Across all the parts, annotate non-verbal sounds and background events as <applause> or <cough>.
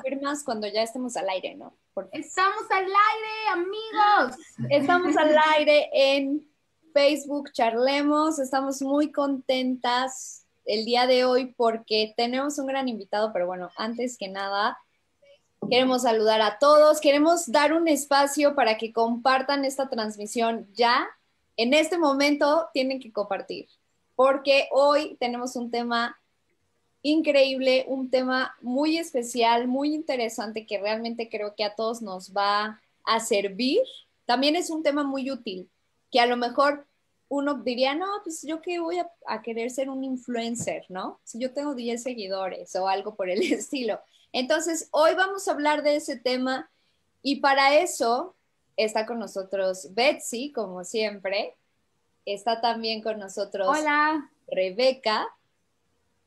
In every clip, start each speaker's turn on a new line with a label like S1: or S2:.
S1: confirmas cuando ya estemos al aire, ¿no?
S2: Estamos al aire, amigos.
S1: Estamos al aire en Facebook, charlemos. Estamos muy contentas el día de hoy porque tenemos un gran invitado, pero bueno, antes que nada, queremos saludar a todos, queremos dar un espacio para que compartan esta transmisión ya. En este momento tienen que compartir, porque hoy tenemos un tema increíble, un tema muy especial, muy interesante que realmente creo que a todos nos va a servir. También es un tema muy útil, que a lo mejor uno diría, no, pues yo que voy a, querer ser un influencer, ¿no? Si yo tengo 10 seguidores o algo por el <laughs> estilo. Entonces, hoy vamos a hablar de ese tema y para eso está con nosotros Betsy, como siempre. Está también con nosotros
S2: Hola.
S1: Rebeca.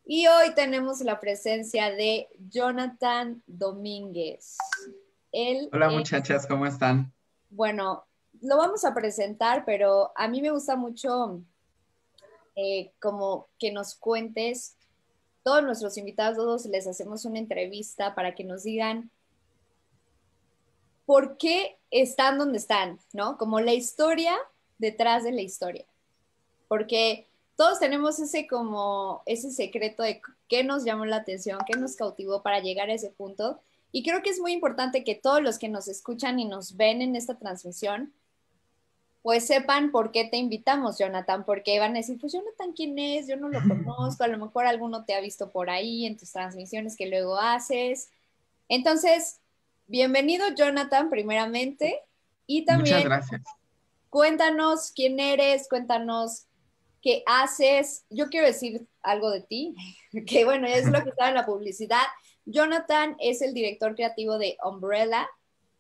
S1: Y hoy tenemos la presencia de Jonathan Domínguez.
S3: Hola muchachas, ¿cómo están?
S1: Bueno, lo vamos a presentar, pero a mí me gusta mucho eh, como que nos cuentes, todos nuestros invitados, todos les hacemos una entrevista para que nos digan por qué están donde están, ¿no? Como la historia detrás de la historia. Porque todos tenemos ese como, ese secreto de qué nos llamó la atención, qué nos cautivó para llegar a ese punto. Y creo que es muy importante que todos los que nos escuchan y nos ven en esta transmisión, pues sepan por qué te invitamos, Jonathan, porque van a decir, pues Jonathan, ¿quién es? Yo no lo <laughs> conozco, a lo mejor alguno te ha visto por ahí en tus transmisiones que luego haces. Entonces, bienvenido, Jonathan, primeramente. Y también,
S3: Muchas gracias.
S1: cuéntanos quién eres, cuéntanos ¿Qué haces, yo quiero decir algo de ti, <laughs> que bueno, es lo que está en la publicidad. Jonathan es el director creativo de Umbrella.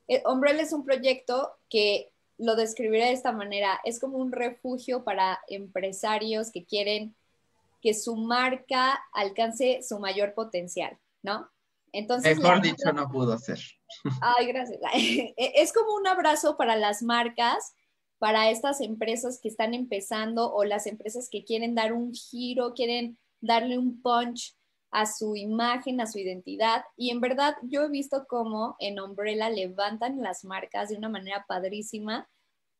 S1: Eh, Umbrella es un proyecto que lo describiré de esta manera, es como un refugio para empresarios que quieren que su marca alcance su mayor potencial, ¿no?
S3: Entonces, Mejor dicho, no pudo ser.
S1: Ay, gracias. <laughs> Es como un abrazo para las marcas para estas empresas que están empezando o las empresas que quieren dar un giro, quieren darle un punch a su imagen, a su identidad. Y en verdad yo he visto cómo en Umbrella levantan las marcas de una manera padrísima.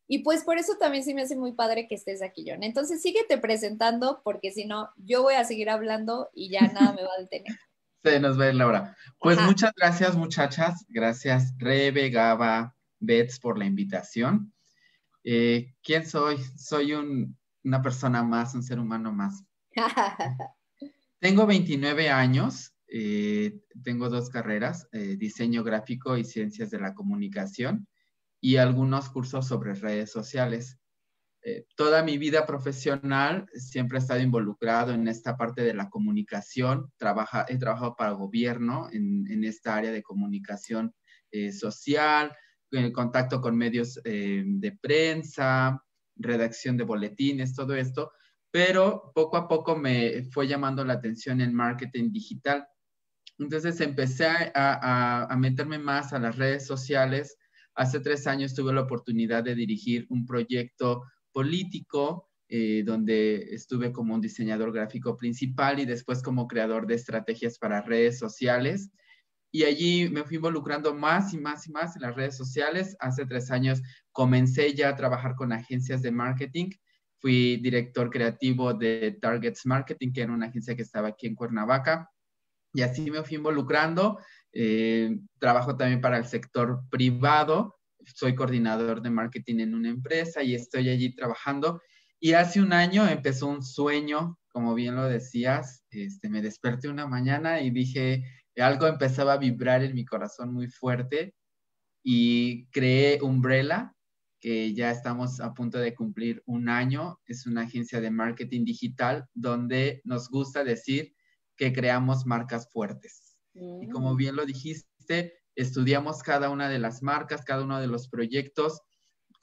S1: Y pues por eso también se me hace muy padre que estés aquí, John. Entonces síguete presentando porque si no, yo voy a seguir hablando y ya nada me va a detener. <laughs>
S3: Se nos va a ir la hora. Pues muchas gracias, muchachas. Gracias, Rebe, Gaba, Bets, por la invitación. Eh, ¿Quién soy? Soy una persona más, un ser humano más. <laughs> tengo 29 años, eh, tengo dos carreras, eh, diseño gráfico y ciencias de la comunicación y algunos cursos sobre redes sociales. toda mi vida profesional siempre he estado involucrado en esta parte de la comunicación. Trabaja, he trabajado para gobierno en, en esta área de comunicación social, en contacto con medios eh, de prensa, redacción de boletines, todo esto, pero poco a poco me fue llamando la atención el marketing digital. Entonces empecé a, a, meterme más a las redes sociales. Hace tres años tuve la oportunidad de dirigir un proyecto político eh, donde estuve como un diseñador gráfico principal y después como creador de estrategias para redes sociales y allí me fui involucrando más y más y más en las redes sociales. Hace tres años comencé ya a trabajar con agencias de marketing. Fui director creativo de Targets Marketing, que era una agencia que estaba aquí en Cuernavaca. Y así me fui involucrando. Eh, trabajo también para el sector privado. Soy coordinador de marketing en una empresa y estoy allí trabajando. Y hace un año empezó un sueño, como bien lo decías. Este, me desperté una mañana y dije, algo empezaba a vibrar en mi corazón muy fuerte y creé Umbrella, que ya estamos a punto de cumplir un año. Es una agencia de marketing digital donde nos gusta decir que creamos marcas fuertes. Y como mm. bien lo dijiste, estudiamos cada una de las marcas, cada uno de los proyectos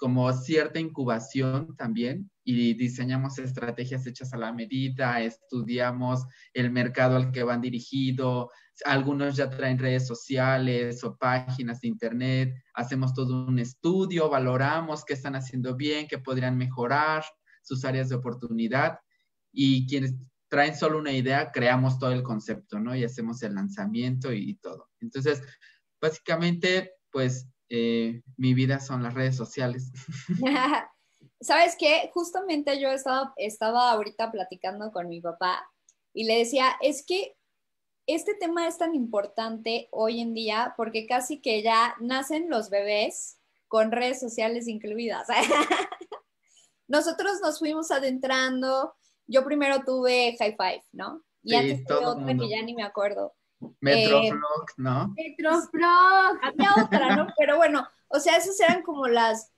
S3: como cierta incubación también y diseñamos estrategias hechas a la medida, estudiamos el mercado al que van dirigido, algunos ya traen redes sociales o páginas de internet, hacemos todo un estudio, valoramos qué están haciendo bien, qué podrían mejorar, sus áreas de oportunidad y quienes traen solo una idea, creamos todo el concepto, ¿no? Y hacemos el lanzamiento y, todo. Entonces, básicamente, pues eh, mi vida son las redes sociales. <laughs> <laughs>
S1: ¿Sabes qué? Justamente yo estaba, estaba ahorita platicando con mi papá y le decía, es que este tema es tan importante hoy en día porque casi que ya nacen los bebés con redes sociales incluidas. <laughs> Nosotros nos fuimos adentrando. Yo primero tuve High Five, ¿no? Y antes tuve otra que ya ni me acuerdo.
S3: Metroflog, eh, ¿no?
S2: Metroflog.
S1: Había otra, ¿no? <laughs> Pero bueno, o sea, esas eran como las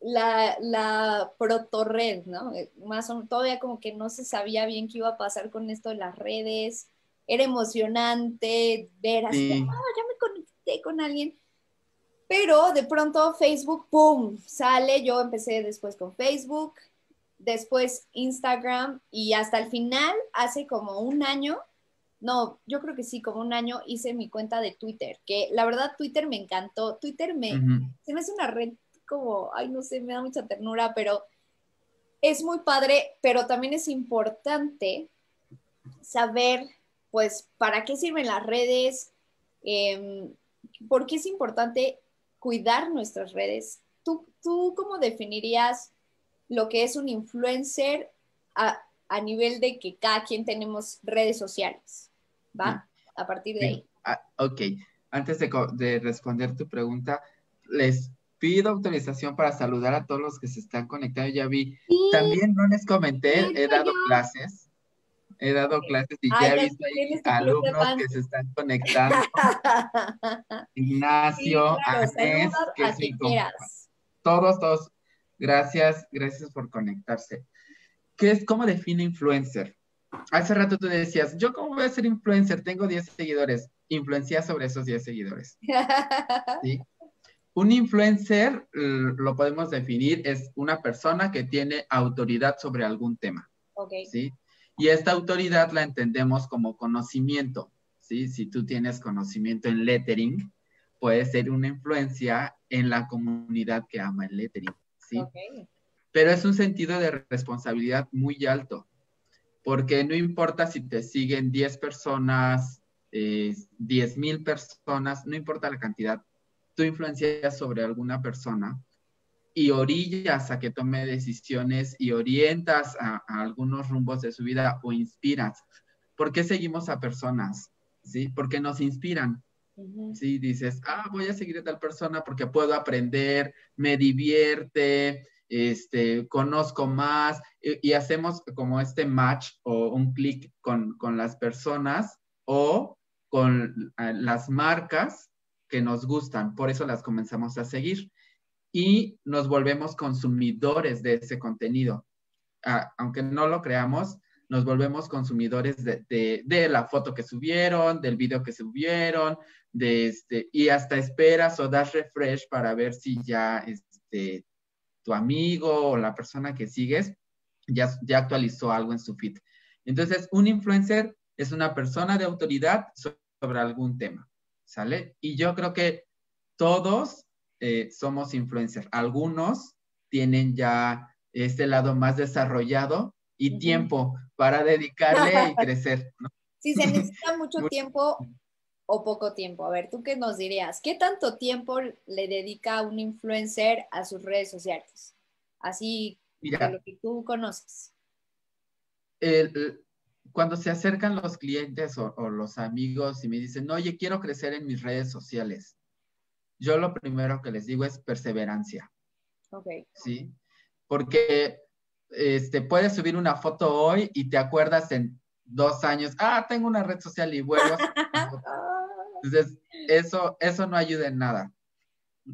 S1: la, la proto-red, ¿no? Eh, más o todavía como que no se sabía bien qué iba a pasar con esto de las redes. Era emocionante ver así, ah, ya me conecté con alguien. Pero de pronto Facebook, ¡pum!, sale. Yo empecé después con Facebook, después Instagram y hasta el final, hace como un año, no, yo creo que sí, como un año hice mi cuenta de Twitter, que la verdad Twitter me encantó. Twitter me, se me hace una red como, ay, no sé, me da mucha ternura, pero es muy padre, pero también es importante saber, pues, para qué sirven las redes, eh, por qué es importante cuidar nuestras redes. ¿Tú, tú cómo definirías lo que es un influencer a, nivel de que cada quien tenemos redes sociales? ¿Va? A partir de ahí.
S3: Ah, ok. Antes de, de responder tu pregunta, les pido autorización para saludar a todos los que se están conectando. Ya vi. También no les comenté, he dado clases he dado clases y ya he visto alumnos que se están conectando. <laughs> Ignacio, Agnes, que es Todos, todos. Gracias, gracias por conectarse. ¿Qué es, cómo define influencer? Hace rato tú decías, ¿yo cómo voy a ser influencer? Tengo 10 seguidores. Influencia sobre esos 10 seguidores. <laughs> Un influencer, lo podemos definir, es una persona que tiene autoridad sobre algún tema.
S1: Okay.
S3: ¿sí? Y esta autoridad la entendemos como conocimiento, ¿sí? Si tú tienes conocimiento en lettering, puede ser una influencia en la comunidad que ama el lettering, ¿sí? Pero es un sentido de responsabilidad muy alto, porque no importa si te siguen 10 personas, eh, 10 mil personas, no importa la cantidad, tú influencias sobre alguna persona y orillas a que tome decisiones y orientas a, algunos rumbos de su vida o inspiras. ¿Por qué seguimos a personas? ¿Sí? Porque nos inspiran. ¿Sí? Dices, ah, voy a seguir a tal persona porque puedo aprender, me divierte, este, conozco más y, hacemos como este match o un clic con, con las personas o con eh, las marcas que nos gustan. Por eso las comenzamos a seguir y nos volvemos consumidores de ese contenido. Ah, aunque no lo creamos, nos volvemos consumidores de, la foto que subieron, del video que subieron, de este, y hasta esperas o das refresh para ver si ya este, tu amigo o la persona que sigues ya, ya actualizó algo en su feed. Entonces, un influencer es una persona de autoridad sobre algún tema, ¿sale? Y yo creo que todos eh, somos influencers. Algunos tienen ya este lado más desarrollado y tiempo para dedicarle y <laughs> crecer.
S1: Si se necesita <laughs> mucho tiempo o poco tiempo. A ver, ¿tú qué nos dirías? ¿Qué tanto tiempo le dedica un influencer a sus redes sociales? Así, de lo que tú conoces.
S3: cuando se acercan los clientes o, o, los amigos y me dicen, oye, quiero crecer en mis redes sociales, yo lo primero que les digo es perseverancia.
S1: Ok.
S3: ¿Sí? Porque este, puedes subir una foto hoy y te acuerdas en dos años, ah, tengo una red social y vuelvo. <laughs> Entonces, eso, eso no ayuda en nada.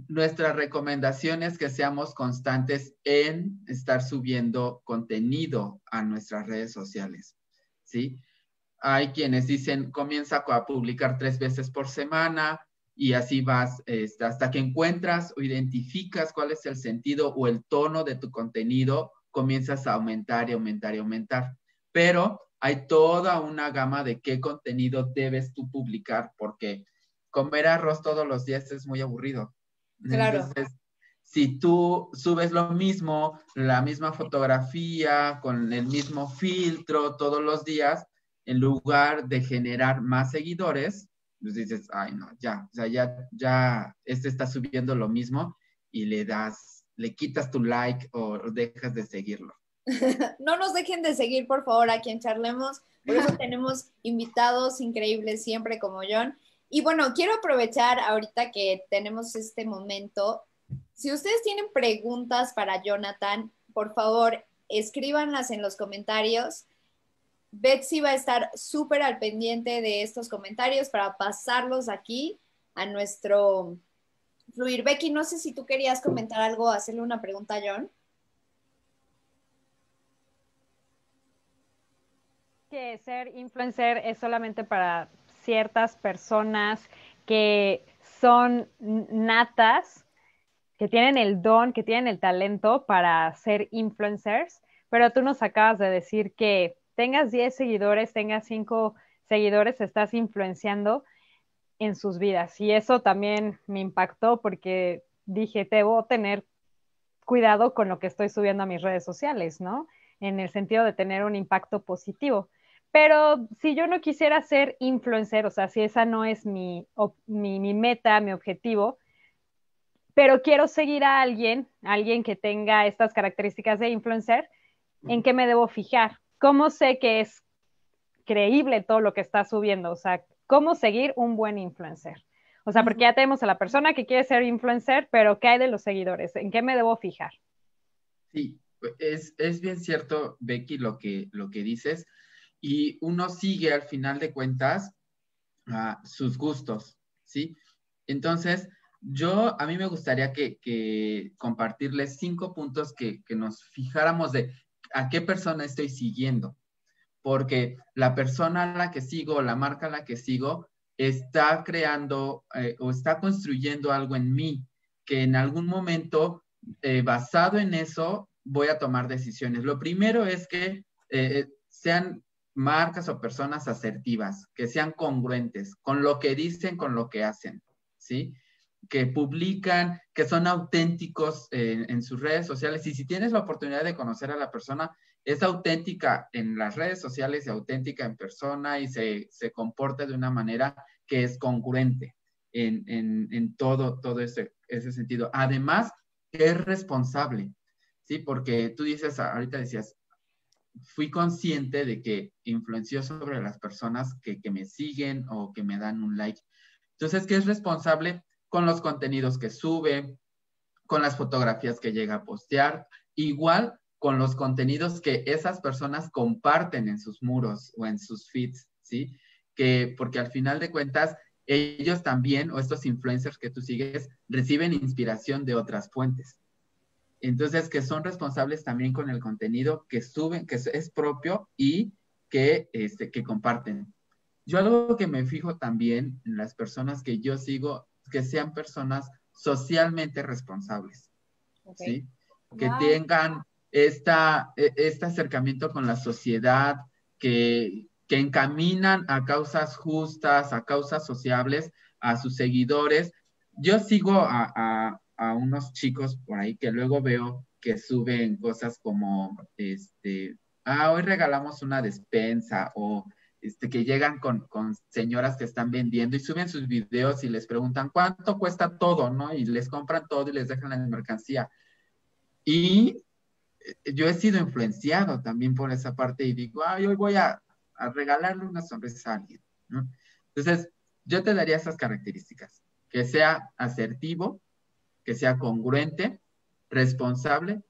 S3: Nuestra recomendación es que seamos constantes en estar subiendo contenido a nuestras redes sociales, ¿sí? Hay quienes dicen, comienza a publicar tres veces por semana, y así vas este, hasta que encuentras o identificas cuál es el sentido o el tono de tu contenido, comienzas a aumentar y aumentar y aumentar. Pero hay toda una gama de qué contenido debes tú publicar, porque comer arroz todos los días es muy aburrido.
S1: Claro.
S3: Entonces, si tú subes lo mismo, la misma fotografía, con el mismo filtro todos los días, en lugar de generar más seguidores, pues dices, ay no, ya, o sea, ya, ya, este está subiendo lo mismo y le das, le quitas tu like o dejas de seguirlo. <laughs>
S1: no nos dejen de seguir, por favor, a quien charlemos. Por eso <laughs> tenemos invitados increíbles siempre como John. Y bueno, quiero aprovechar ahorita que tenemos este momento si ustedes tienen preguntas para Jonathan, por favor, escríbanlas en los comentarios. Betsy va a estar súper al pendiente de estos comentarios para pasarlos aquí a nuestro fluir. Becky, no sé si tú querías comentar algo, hacerle una pregunta a John.
S4: Que ser influencer es solamente para ciertas personas que son natas que tienen el don, que tienen el talento para ser influencers, pero tú nos acabas de decir que tengas 10 seguidores, tengas 5 seguidores, estás influenciando en sus vidas. Y eso también me impactó porque dije, debo tener cuidado con lo que estoy subiendo a mis redes sociales, ¿no? En el sentido de tener un impacto positivo. Pero si yo no quisiera ser influencer, o sea, si esa no es mi, mi, mi meta, mi objetivo, pero quiero seguir a alguien, alguien que tenga estas características de influencer, ¿en qué me debo fijar? ¿Cómo sé que es creíble todo lo que está subiendo? O sea, ¿cómo seguir un buen influencer? O sea, porque ya tenemos a la persona que quiere ser influencer, pero ¿qué hay de los seguidores? ¿En qué me debo fijar?
S3: Sí, es, es bien cierto, Becky, lo que, lo que dices. Y uno sigue al final de cuentas a sus gustos, ¿sí? Entonces, yo, a mí me gustaría que, compartirles cinco puntos que, nos fijáramos de a qué persona estoy siguiendo, porque la persona a la que sigo, la marca a la que sigo, está creando eh, o está construyendo algo en mí, que en algún momento, eh, basado en eso, voy a tomar decisiones. Lo primero es que eh, sean marcas o personas asertivas, que sean congruentes con lo que dicen, con lo que hacen, ¿sí? Que publican, que son auténticos en sus redes sociales. Y si tienes la oportunidad de conocer a la persona, es auténtica en las redes sociales y auténtica en persona y se, comporta de una manera que es congruente en, todo, todo ese, ese sentido. Además, es responsable, ¿sí? Porque tú dices, ahorita decías, fui consciente de que influenció sobre las personas que, que me siguen o que me dan un like. Entonces, que es responsable con los contenidos que sube, con las fotografías que llega a postear, igual con los contenidos que esas personas comparten en sus muros o en sus feeds, ¿sí? Que porque al final de cuentas ellos también o estos influencers que tú sigues reciben inspiración de otras fuentes. Entonces, que son responsables también con el contenido que suben, que es propio y que, este, que comparten. Yo algo que me fijo también en las personas que yo sigo que sean personas socialmente responsables, ¿sí? Que tengan esta, e, este acercamiento con la sociedad, que, que encaminan a causas justas, a causas sociables, a sus seguidores. Yo sigo a, a, a unos chicos por ahí que luego veo que suben cosas como, este, ah, hoy regalamos una despensa o este, que llegan con, señoras que están vendiendo y suben sus videos y les preguntan cuánto cuesta todo, ¿no? Y les compran todo y les dejan la mercancía. Y eh, yo he sido influenciado también por esa parte y digo, ay, hoy voy a, a regalarle una sonrisa a alguien, ¿no? Entonces, yo te daría esas características, que sea asertivo, que sea congruente, responsable,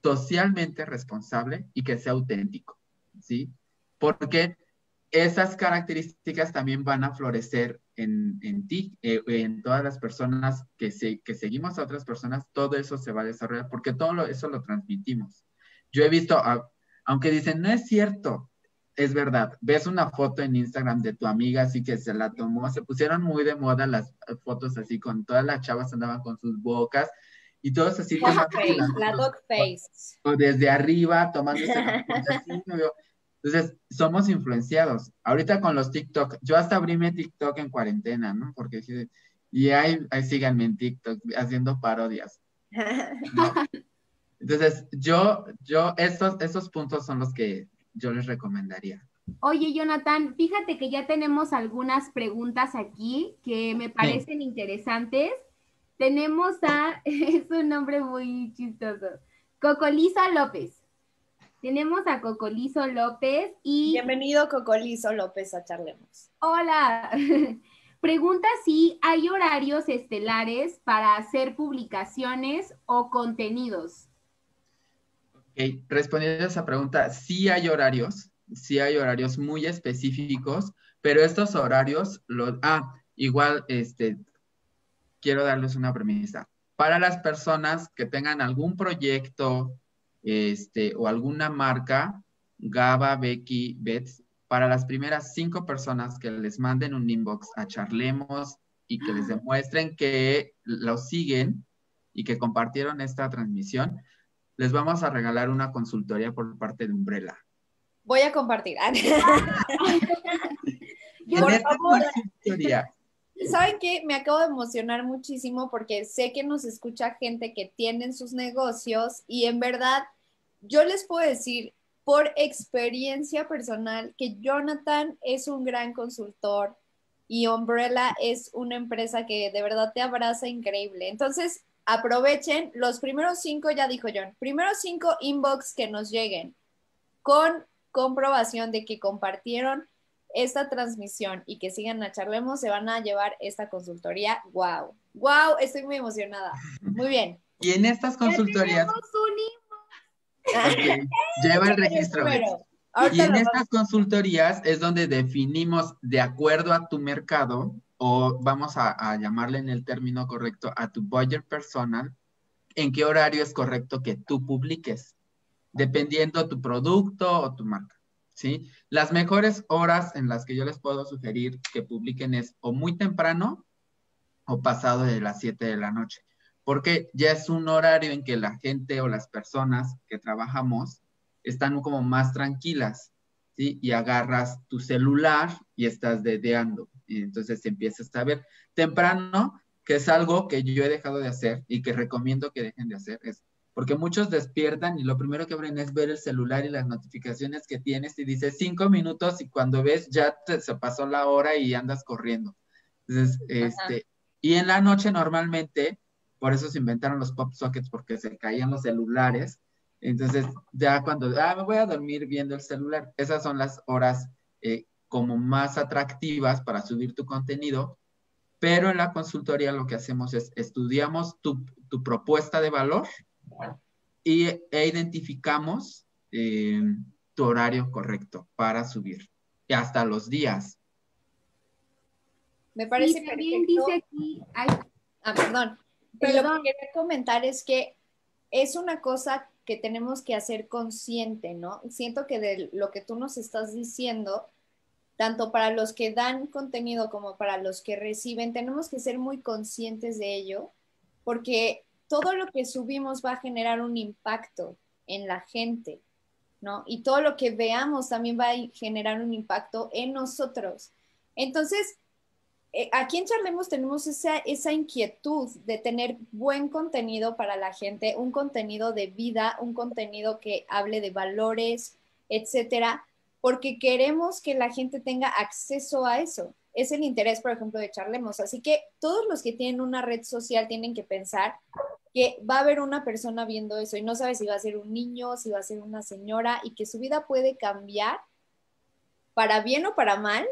S3: socialmente responsable y que sea auténtico, ¿sí? Porque esas características también van a florecer en, en ti, eh, en todas las personas que, se, que seguimos a otras personas, todo eso se va a desarrollar porque todo eso lo transmitimos. Yo he visto, aunque dicen, no es cierto, es verdad, ves una foto en Instagram de tu amiga así que se la tomó, se pusieron muy de moda las fotos así con todas las chavas andaban con sus bocas y todos así.
S1: La, face, la dog face.
S3: O desde arriba tomándose así, <laughs> entonces, somos influenciados. Ahorita con los TikTok, yo hasta abrí mi TikTok en cuarentena, ¿no? Porque y ahí, ahí síganme en TikTok haciendo parodias. <laughs> Entonces, yo, yo, estos, estos puntos son los que yo les recomendaría.
S2: Oye, Jonathan, fíjate que ya tenemos algunas preguntas aquí que me parecen interesantes. Tenemos a, <laughs> es un nombre muy chistoso, Cocolizo López. Tenemos a Cocolizo López y...
S1: Bienvenido Cocolizo López a Charlemos.
S2: Hola. <laughs> Pregunta si hay horarios estelares para hacer publicaciones o contenidos.
S3: Ok, respondiendo a esa pregunta, sí hay horarios, sí hay horarios muy específicos, pero estos horarios, los, ah, igual, este, quiero darles una premisa. Para las personas que tengan algún proyecto, este, o alguna marca, Gaba, Becky, Bets, para las primeras cinco personas que les manden un inbox a Charlemos y que les demuestren que lo siguen y que compartieron esta transmisión, les vamos a regalar una consultoría por parte de Umbrella.
S1: Voy a compartir. <laughs>
S3: por favor.
S1: ¿Saben qué? Me acabo de emocionar muchísimo porque sé que nos escucha gente que tiene sus negocios y en verdad yo les puedo decir, por experiencia personal que Jonathan es un gran consultor y Umbrella es una empresa que de verdad te abraza increíble. Entonces, aprovechen los primeros cinco, ya dijo John, primeros cinco inbox que nos lleguen con comprobación de que compartieron esta transmisión y que sigan a Charlemos, se van a llevar esta consultoría. ¡Wow! ¡Wow! Estoy muy emocionada. Muy bien. <laughs>
S3: Y en estas consultorías. Lleva el registro. Y en estas consultorías es donde definimos de acuerdo a tu mercado, o vamos a, llamarle en el término correcto, a tu buyer personal, en qué horario es correcto que tú publiques, dependiendo tu producto o tu marca. ¿Sí? Las mejores horas en las que yo les puedo sugerir que publiquen es o muy temprano o pasado de las 7 de la noche porque ya es un horario en que la gente o las personas que trabajamos están como más tranquilas, ¿sí? Y agarras tu celular y estás dedeando, y entonces empiezas a ver temprano, que es algo que yo he dejado de hacer y que recomiendo que dejen de hacer, es porque muchos despiertan y lo primero que abren es ver el celular y las notificaciones que tienes y dice cinco minutos y cuando ves ya se pasó la hora y andas corriendo. Entonces, este, y en la noche normalmente por eso se inventaron los pop sockets porque se caían los celulares. Entonces, ya cuando, ah, me voy a dormir viendo el celular, esas son las horas eh, como más atractivas para subir tu contenido. Pero en la consultoría lo que hacemos es estudiamos tu, propuesta de valor y, e identificamos eh, tu horario correcto para subir. Y hasta los días.
S1: Me parece que también dice aquí, ah, perdón, pero lo que quería comentar es que es una cosa que tenemos que hacer consciente, ¿no? Siento que de lo que tú nos estás diciendo, tanto para los que dan contenido como para los que reciben, tenemos que ser muy conscientes de ello, porque todo lo que subimos va a generar un impacto en la gente, ¿no? Y todo lo que veamos también va a generar un impacto en nosotros. Entonces, eh, aquí en Charlemos tenemos esa, esa inquietud de tener buen contenido para la gente, un contenido de vida, un contenido que hable de valores, etcétera, porque queremos que la gente tenga acceso a eso. Es el interés, por ejemplo, de Charlemos. Así que todos los que tienen una red social tienen que pensar que va a haber una persona viendo eso y no sabe si va a ser un niño, si va a ser una señora y que su vida puede cambiar para bien o para mal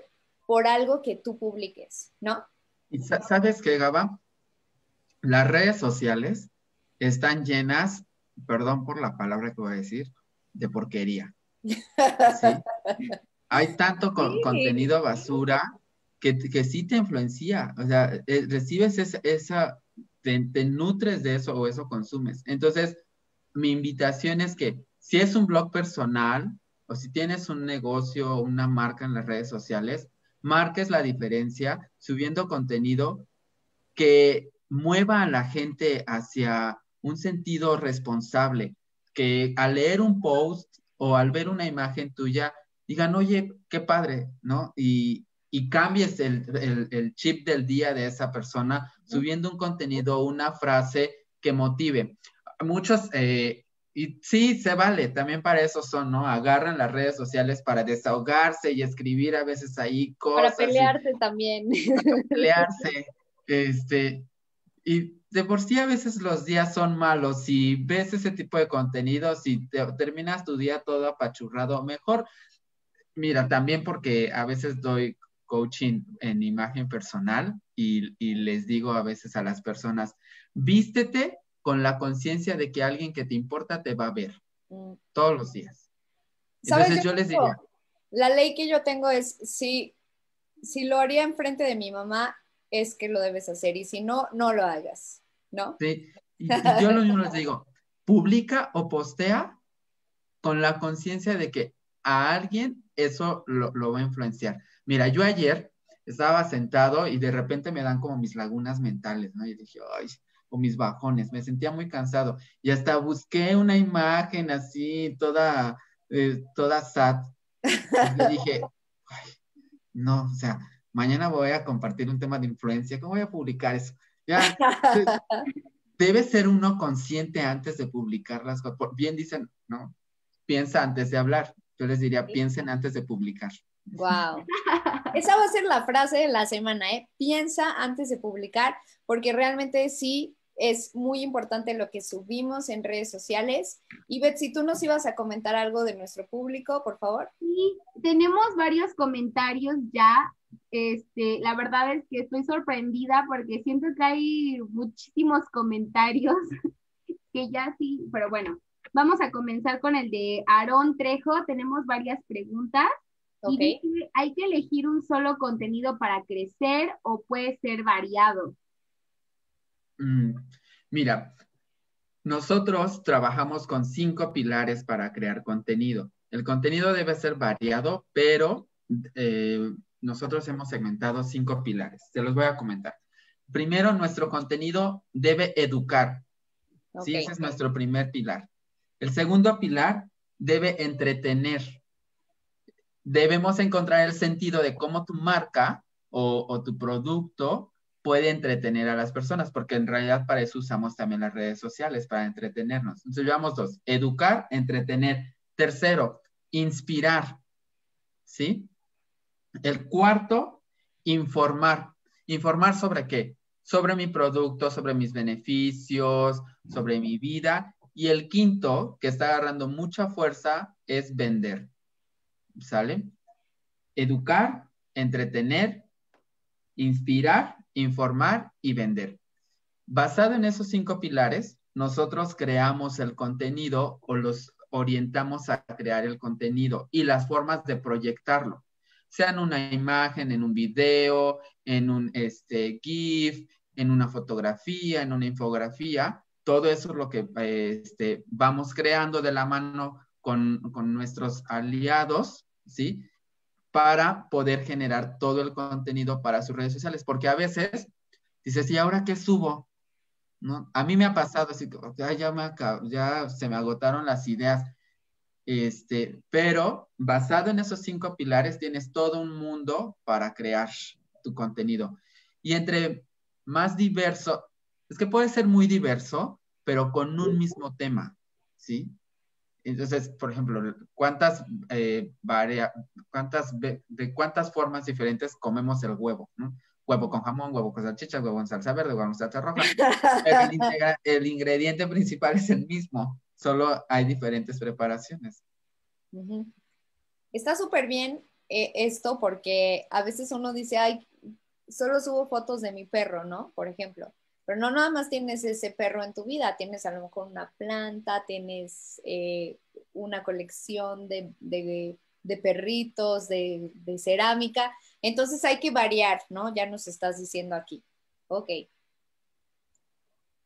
S1: por algo que tú publiques, ¿no?
S3: Y sabes qué, Gaba, las redes sociales están llenas, perdón por la palabra que voy a decir, de porquería. <laughs> Hay tanto contenido basura que, que, sí te influencia, o sea, eh, recibes esa, te, te, nutres de eso o eso consumes. Entonces, mi invitación es que si es un blog personal o si tienes un negocio o una marca en las redes sociales, marques la diferencia subiendo contenido que mueva a la gente hacia un sentido responsable, que al leer un post o al ver una imagen tuya digan, oye, qué padre, ¿no? Y, cambies el, chip del día de esa persona subiendo un contenido, una frase que motive. Muchos, eh, y sí, se vale, también para eso son, ¿no? Agarran las redes sociales para desahogarse y escribir a veces ahí cosas.
S1: Para pelearse también.
S3: Para <laughs> pelearse. Este, y de por sí a veces los días son malos. Si ves ese tipo de contenido, si terminas tu día todo apachurrado, mejor. Mira, también porque a veces doy coaching en imagen personal y, y les digo a veces a las personas, vístete con la conciencia de que alguien que te importa te va a ver mm. todos los días.
S1: Entonces yo les diría... La ley que yo tengo es, si, si lo haría enfrente de mi mamá, es que lo debes hacer y si no, no lo hagas, ¿no?
S3: Sí, y, yo lo mismo les digo, publica o postea con la conciencia de que a alguien eso lo, va a influenciar. Mira, yo ayer estaba sentado y de repente me dan como mis lagunas mentales, ¿no? Y dije, ay, o mis bajones, me sentía muy cansado. Y hasta busqué una imagen así, toda, eh, toda sad. Y dije, ay, no, o sea, mañana voy a compartir un tema de influencia, ¿cómo voy a publicar eso? Ya, <laughs> debe ser uno consciente antes de publicar las cosas. Bien dicen, ¿no? Piensa antes de hablar. Yo les diría, piensen antes de publicar.
S1: Wow. Esa va a ser la frase de la semana, ¿eh? Piensa antes de publicar, porque realmente sí es muy importante lo que subimos en redes sociales. Y Betsy, tú nos ibas a comentar algo de nuestro público, por favor.
S2: Sí, tenemos varios comentarios ya este, la verdad es que estoy sorprendida porque siento que hay muchísimos comentarios <laughs> que ya sí, pero bueno, vamos a comenzar con el de Aarón Trejo. Tenemos varias preguntas. Y ¿hay que elegir un solo contenido para crecer o puede ser variado?
S3: Mm, mira, nosotros trabajamos con cinco pilares para crear contenido. El contenido debe ser variado, pero eh, nosotros hemos segmentado cinco pilares. Se los voy a comentar. Primero, nuestro contenido debe educar. Sí, ese es nuestro primer pilar. El segundo pilar debe entretener. Debemos encontrar el sentido de cómo tu marca o, tu producto puede entretener a las personas, porque en realidad para eso usamos también las redes sociales, para entretenernos. Entonces, llevamos dos, educar, entretener. Tercero, inspirar, ¿sí? El cuarto, informar. ¿Informar sobre qué? Sobre mi producto, sobre mis beneficios, sobre mi vida. Y el quinto, que está agarrando mucha fuerza, es vender. ¿Sale? Educar, entretener, inspirar, informar y vender. Basado en esos cinco pilares, nosotros creamos el contenido o los orientamos a crear el contenido y las formas de proyectarlo sea en una imagen, en un video, en un este, GIF, en una fotografía, en una infografía. Todo eso es lo que este, vamos creando de la mano con, nuestros aliados, ¿sí? Para poder generar todo el contenido para sus redes sociales. Porque a veces dices, ¿y ahora qué subo? ¿No? A mí me ha pasado así, ya, ya, me, ya se me agotaron las ideas. Este, pero basado en esos cinco pilares tienes todo un mundo para crear tu contenido. Y entre más diverso, es que puede ser muy diverso, pero con un mismo tema, ¿sí? Entonces, por ejemplo, ¿cuántas, eh, cuántas de cuántas formas diferentes comemos el huevo? Huevo con jamón, huevo con salchicha, huevo con salsa verde, huevo con salsa roja. <laughs> el ingrediente principal es el mismo, solo hay diferentes preparaciones.
S1: Está súper bien eh, esto porque a veces uno dice, ay, solo subo fotos de mi perro, ¿no? Por ejemplo. Pero no nada más tienes ese perro en tu vida, tienes a lo mejor una planta, tienes eh, una colección de, perritos, de, de, cerámica. Entonces hay que variar, ¿no? Ya nos estás diciendo aquí. Ok.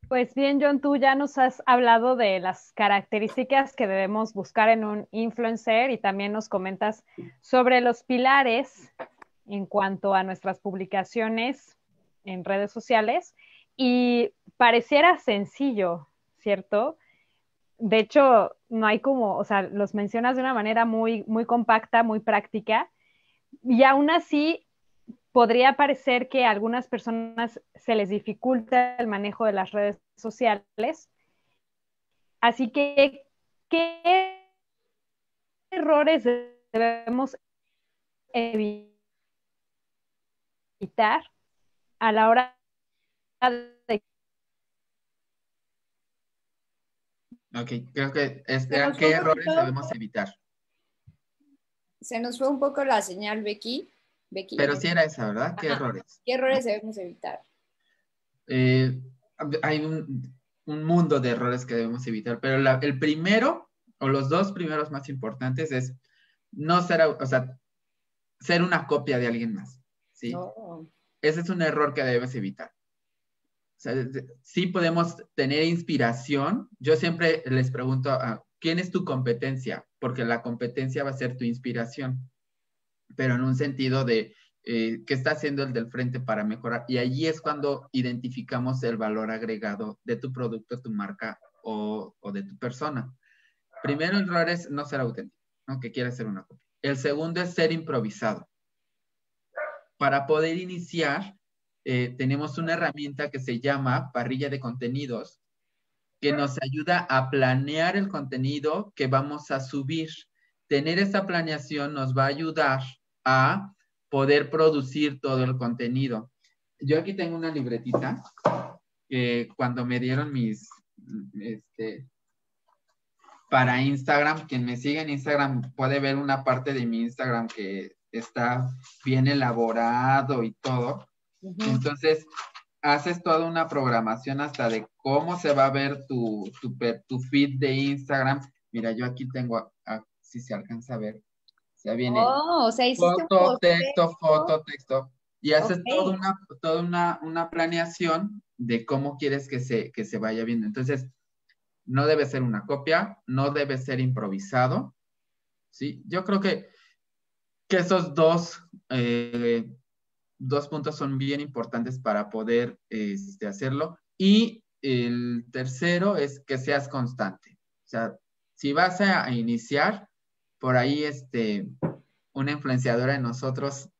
S4: Pues bien, John, tú ya nos has hablado de las características que debemos buscar en un influencer y también nos comentas sobre los pilares en cuanto a nuestras publicaciones en redes sociales y pareciera sencillo, ¿cierto? De hecho, no hay como, o sea, los mencionas de una manera muy, muy compacta, muy práctica y aún así podría parecer que a algunas personas se les dificulta el manejo de las redes sociales. Así que, ¿qué errores debemos evitar a la hora de...
S3: Ok, creo que es, qué errores debemos evitar.
S1: Se nos fue un poco la señal, Becky.
S3: Pero sí era esa, ¿verdad? ¿Qué errores?
S1: ¿Qué errores debemos evitar?
S3: Eh, hay un, mundo de errores que debemos evitar, pero el primero, o los dos primeros más importantes, es no ser, o sea, ser una copia de alguien más, ¿sí? Ese es un error que debes evitar. Sea, sí podemos tener inspiración. Yo siempre les pregunto, ¿quién es tu competencia? Porque la competencia va a ser tu inspiración pero en un sentido de eh, qué está haciendo el del frente para mejorar. Y allí es cuando identificamos el valor agregado de tu producto, tu marca o, de tu persona. Primero, error es no ser auténtico, que quiera ser una copia. El segundo es ser improvisado. Para poder iniciar, eh, tenemos una herramienta que se llama parrilla de contenidos, que nos ayuda a planear el contenido que vamos a subir tener esta planeación nos va a ayudar a poder producir todo el contenido. Yo aquí tengo una libretita que cuando me dieron mis, este, para Instagram, quien me sigue en Instagram puede ver una parte de mi Instagram que está bien elaborado y todo. Entonces, haces toda una programación hasta de cómo se va a ver tu, tu, tu feed de Instagram. Mira, yo aquí tengo si se alcanza a ver. O viene
S1: oh, o sea,
S3: foto, texto, foto, texto. Y haces toda, una, toda una, una, planeación de cómo quieres que se, que se vaya viendo. Entonces, no debe ser una copia, no debe ser improvisado. ¿sí? Yo creo que, que esos dos, eh, dos puntos son bien importantes para poder este, hacerlo. Y el tercero es que seas constante. O sea, si vas a iniciar, por ahí este, una influenciadora de nosotros,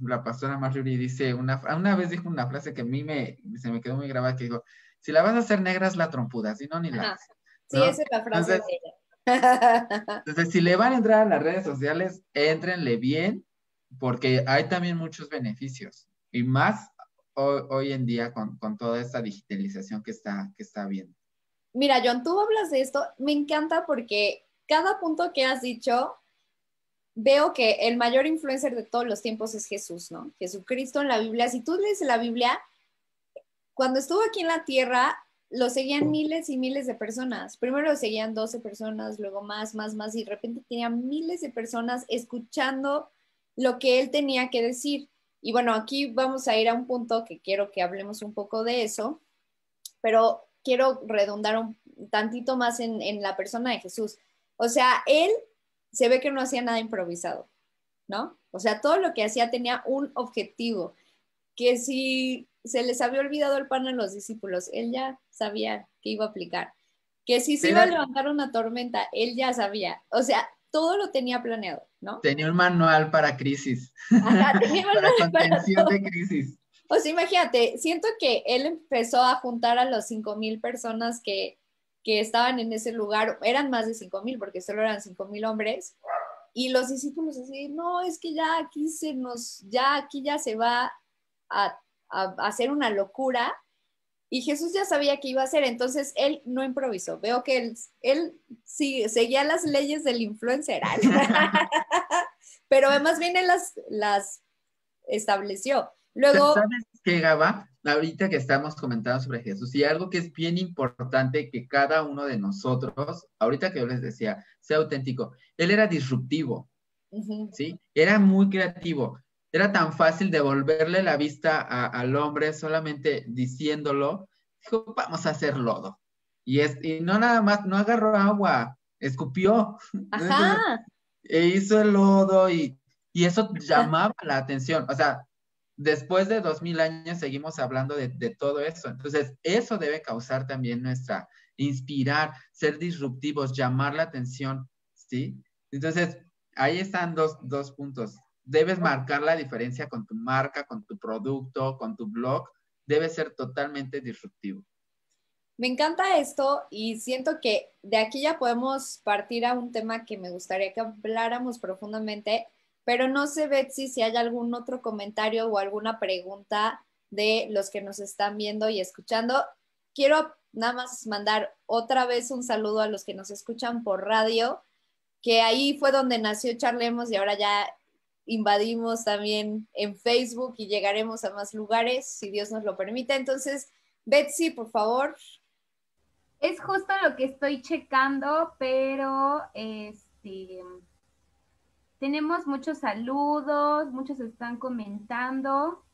S3: la pastora Marjorie, dice, una, una vez dijo una frase que a mí me, se me quedó muy grabada, que dijo, si la vas a hacer negra es la trompuda, si no, ni la...
S1: Sí, esa es la frase de
S3: ella. Entonces, si le van a entrar a las redes sociales, éntrenle bien, porque hay también muchos beneficios, y más hoy, en día con, con, toda esta digitalización que está, que está viendo.
S1: Mira, John, tú hablas de esto, me encanta porque cada punto que has dicho, veo que el mayor influencer de todos los tiempos es Jesús, ¿no? Jesucristo en la Biblia. Si tú lees la Biblia, cuando estuvo aquí en la tierra, lo seguían miles y miles de personas. Primero lo seguían 12 personas, luego más, más, más, y de repente tenía miles de personas escuchando lo que él tenía que decir. Y bueno, aquí vamos a ir a un punto que quiero que hablemos un poco de eso, pero quiero redundar un tantito más en, en la persona de Jesús. O sea, él se ve que no hacía nada improvisado, ¿no? O sea, todo lo que hacía tenía un objetivo, que si se les había olvidado el pan a los discípulos, él ya sabía que iba a aplicar. Que si se iba a levantar una tormenta, él ya sabía. O sea, todo lo tenía planeado, ¿no?
S3: Tenía un manual para crisis. Ajá, tenía <laughs> manual para contención de crisis.
S1: O sea, imagínate, siento que él empezó a juntar a los cinco mil personas que que estaban en ese lugar, eran más de cinco mil, porque solo eran cinco mil hombres, y los discípulos así, no, es que ya aquí se nos, ya aquí ya se va a, hacer una locura, y Jesús ya sabía que iba a hacer, entonces él no improvisó, veo que él, él sí, seguía las leyes del influencer, <laughs> pero además bien él las, las estableció. Luego...
S3: ¿Sabes qué, Gaba? ahorita que estamos comentando sobre Jesús y algo que es bien importante que cada uno de nosotros, ahorita que yo les decía, sea auténtico, él era disruptivo, ¿sí? Era muy creativo. Era tan fácil devolverle la vista al hombre solamente diciéndolo. Dijo, vamos a hacer lodo. Y, es, y no nada más, no agarró agua, escupió. <laughs> Ajá. E hizo el lodo y, y eso llamaba la atención. O sea, después de dos mil años seguimos hablando de, todo eso. Entonces, eso debe causar también nuestra, inspirar, ser disruptivos, llamar la atención, ¿sí? Entonces, ahí están dos, puntos. Debes marcar la diferencia con tu marca, con tu producto, con tu blog, debe ser totalmente disruptivo.
S1: Me encanta esto y siento que de aquí ya podemos partir a un tema que me gustaría que habláramos profundamente, pero no sé, Betsy, si hay algún otro comentario o alguna pregunta de los que nos están viendo y escuchando. Quiero nada más mandar otra vez un saludo a los que nos escuchan por radio, que ahí fue donde nació Charlemos y ahora ya invadimos también en Facebook y llegaremos a más lugares, si Dios nos lo permite. Entonces, Betsy, por favor,
S2: es justo lo que estoy checando, pero este tenemos muchos saludos, muchos están comentando,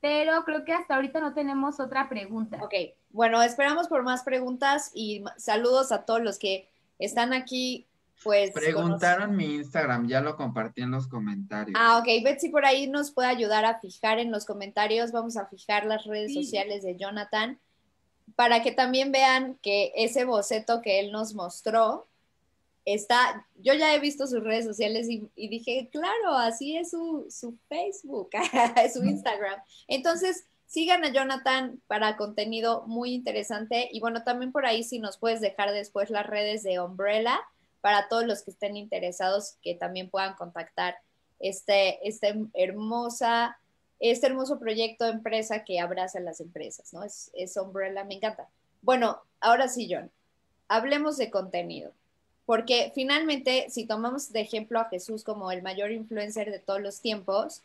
S2: pero creo que hasta ahorita no tenemos otra pregunta.
S1: Ok, bueno, esperamos por más preguntas y saludos a todos los que están aquí. Pues,
S3: Preguntaron mi Instagram, ya lo compartí en los comentarios.
S1: Ah, ok. Betsy por ahí nos puede ayudar a fijar en los comentarios. Vamos a fijar las redes sociales de Jonathan para que también vean que ese boceto que él nos mostró está, yo ya he visto sus redes sociales y, dije, claro, así es su, su Facebook, <laughs> su Instagram. Entonces, sigan a Jonathan para contenido muy interesante y bueno, también por ahí si nos puedes dejar después las redes de Umbrella para todos los que estén interesados que también puedan contactar este, esta hermosa este hermoso proyecto de empresa que abraza a las empresas, ¿no? Es, es Umbrella, me encanta. Bueno, ahora sí, John, hablemos de contenido, porque finalmente, si tomamos de ejemplo a Jesús como el mayor influencer de todos los tiempos,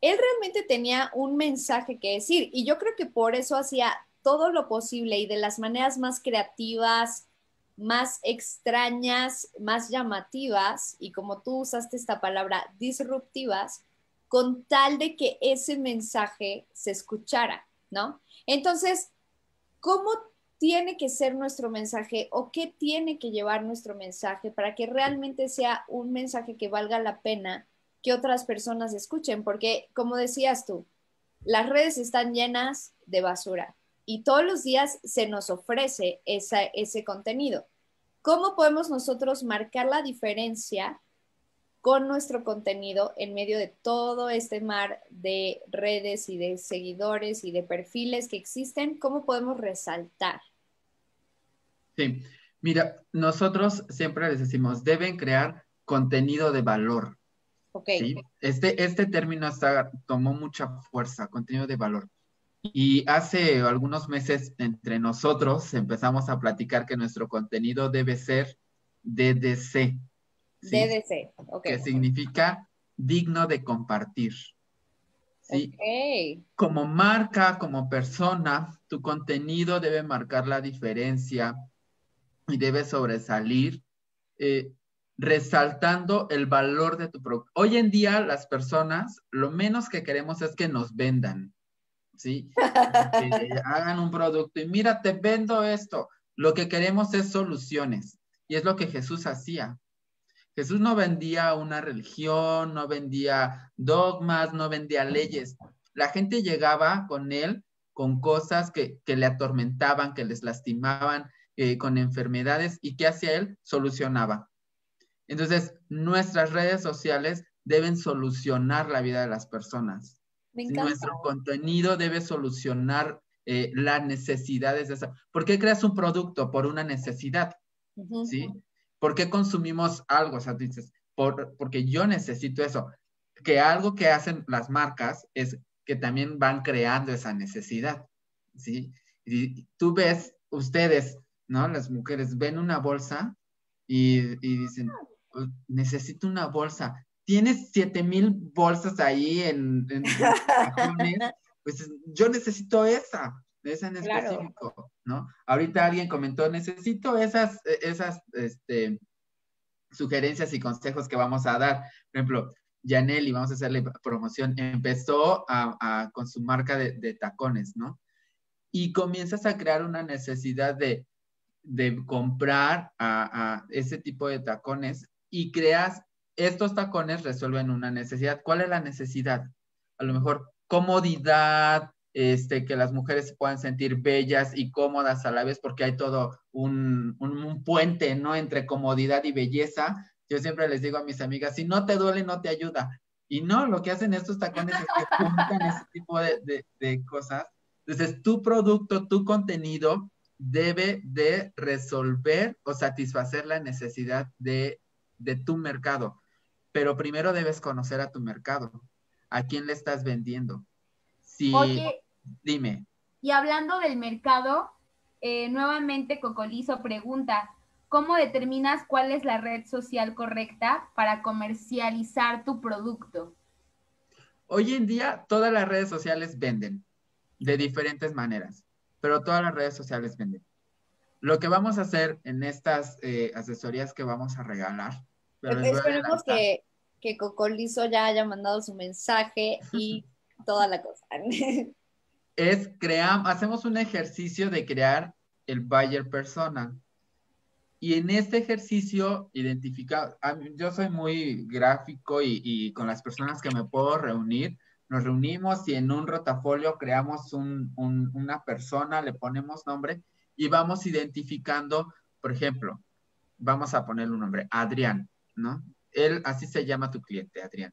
S1: él realmente tenía un mensaje que decir y yo creo que por eso hacía todo lo posible y de las maneras más creativas, más extrañas, más llamativas y como tú usaste esta palabra, disruptivas, con tal de que ese mensaje se escuchara, ¿no? Entonces, ¿cómo tiene que ser nuestro mensaje o qué tiene que llevar nuestro mensaje para que realmente sea un mensaje que valga la pena que otras personas escuchen? Porque, como decías tú, las redes están llenas de basura y todos los días se nos ofrece ese contenido. ¿Cómo podemos nosotros marcar la diferencia con nuestro contenido en medio de todo este mar de redes y de seguidores y de perfiles que existen, ¿cómo podemos resaltar?
S3: Sí, mira, nosotros siempre les decimos, deben crear contenido de valor.
S1: Ok.
S3: Este, este término está, tomó mucha fuerza, contenido de valor. Y hace algunos meses entre nosotros empezamos a platicar que nuestro contenido debe ser DDC,
S1: DDC, ok.
S3: Que significa digno de compartir. ¿sí? Como marca, como persona, tu contenido debe marcar la diferencia y debe sobresalir, eh, resaltando el valor de tu producto. Hoy en día las personas, lo menos que queremos es que nos vendan, ¿sí? que <laughs> hagan un producto y mira, te vendo esto. Lo que queremos es soluciones. Y es lo que Jesús hacía. Jesús no vendía una religión, no vendía dogmas, no vendía leyes. La gente llegaba con él con cosas que, le atormentaban, que les lastimaban, eh, con enfermedades y que hacia él solucionaba. Entonces, nuestras redes sociales deben solucionar la vida de las personas. Nuestro contenido debe solucionar eh, las necesidades de esa. ¿Por qué creas un producto? Por una necesidad. ¿Sí? ¿Por qué consumimos algo? O sea, dices, por, porque yo necesito eso. Que algo que hacen las marcas es que también van creando esa necesidad, ¿sí? Y tú ves, ustedes, ¿no? Las mujeres ven una bolsa y, dicen, pues, necesito una bolsa. Tienes siete mil bolsas ahí en, en <laughs> pues yo necesito esa es en específico, ¿no? Ahorita alguien comentó, necesito esas, e, esas este, sugerencias y consejos que vamos a dar. Por ejemplo, Janelli, vamos a hacerle promoción, empezó a, con su marca de, tacones, ¿no? Y comienzas a crear una necesidad de, comprar a, a, ese tipo de tacones y creas, estos tacones resuelven una necesidad. ¿Cuál es la necesidad? A lo mejor comodidad, este, que las mujeres se puedan sentir bellas y cómodas a la vez, porque hay todo un, puente, ¿no? Entre comodidad y belleza, Yo siempre les digo a mis amigas, si no te duele, no te ayuda. Y no, lo que hacen estos tacones es que juntan ese <laughs> tipo de, de cosas. Entonces, tu producto, tu contenido debe de resolver o satisfacer la necesidad de, de tu mercado. Pero primero debes conocer a tu mercado. ¿A quién le estás vendiendo? Si, dime.
S2: Y hablando del mercado, eh, nuevamente Cocolizo pregunta, ¿cómo determinas cuál es la red social correcta para comercializar tu producto?
S3: Hoy en día todas las redes sociales venden de diferentes maneras, pero todas las redes sociales venden. Lo que vamos a hacer en estas eh, asesorías que vamos a regalar.
S1: Esperemos que, que Cocolizo ya haya mandado su mensaje y <laughs> toda la cosa. <laughs>
S3: es crear, hacemos un ejercicio de crear el buyer persona. Y en este ejercicio identifica, yo soy muy gráfico y, con las personas que me puedo reunir, nos reunimos y en un rotafolio creamos una persona, le ponemos nombre y vamos identificando, por ejemplo, vamos a ponerle un nombre, Adrián, ¿no? Él, así se llama tu cliente, Adrián.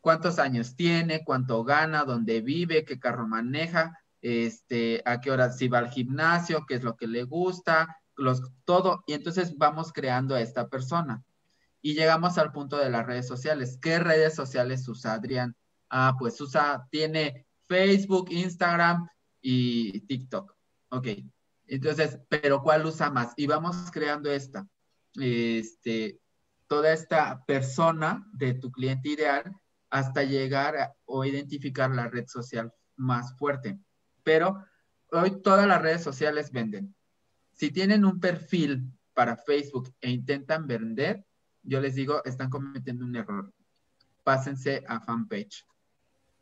S3: ¿Cuántos años tiene? ¿Cuánto gana? ¿Dónde vive? ¿Qué carro maneja? Este, ¿A qué hora si va al gimnasio? ¿Qué es lo que le gusta? Los, todo. Y entonces vamos creando a esta persona. Y llegamos al punto de las redes sociales. ¿Qué redes sociales usa Adrián? Ah, pues usa, tiene Facebook, Instagram y TikTok. Ok. Entonces, pero ¿cuál usa más? Y vamos creando esta, este, toda esta persona de tu cliente ideal hasta llegar o identificar la red social más fuerte. Pero hoy todas las redes sociales venden. Si tienen un perfil para Facebook e intentan vender, yo les digo, están cometiendo un error. Pásense a fanpage.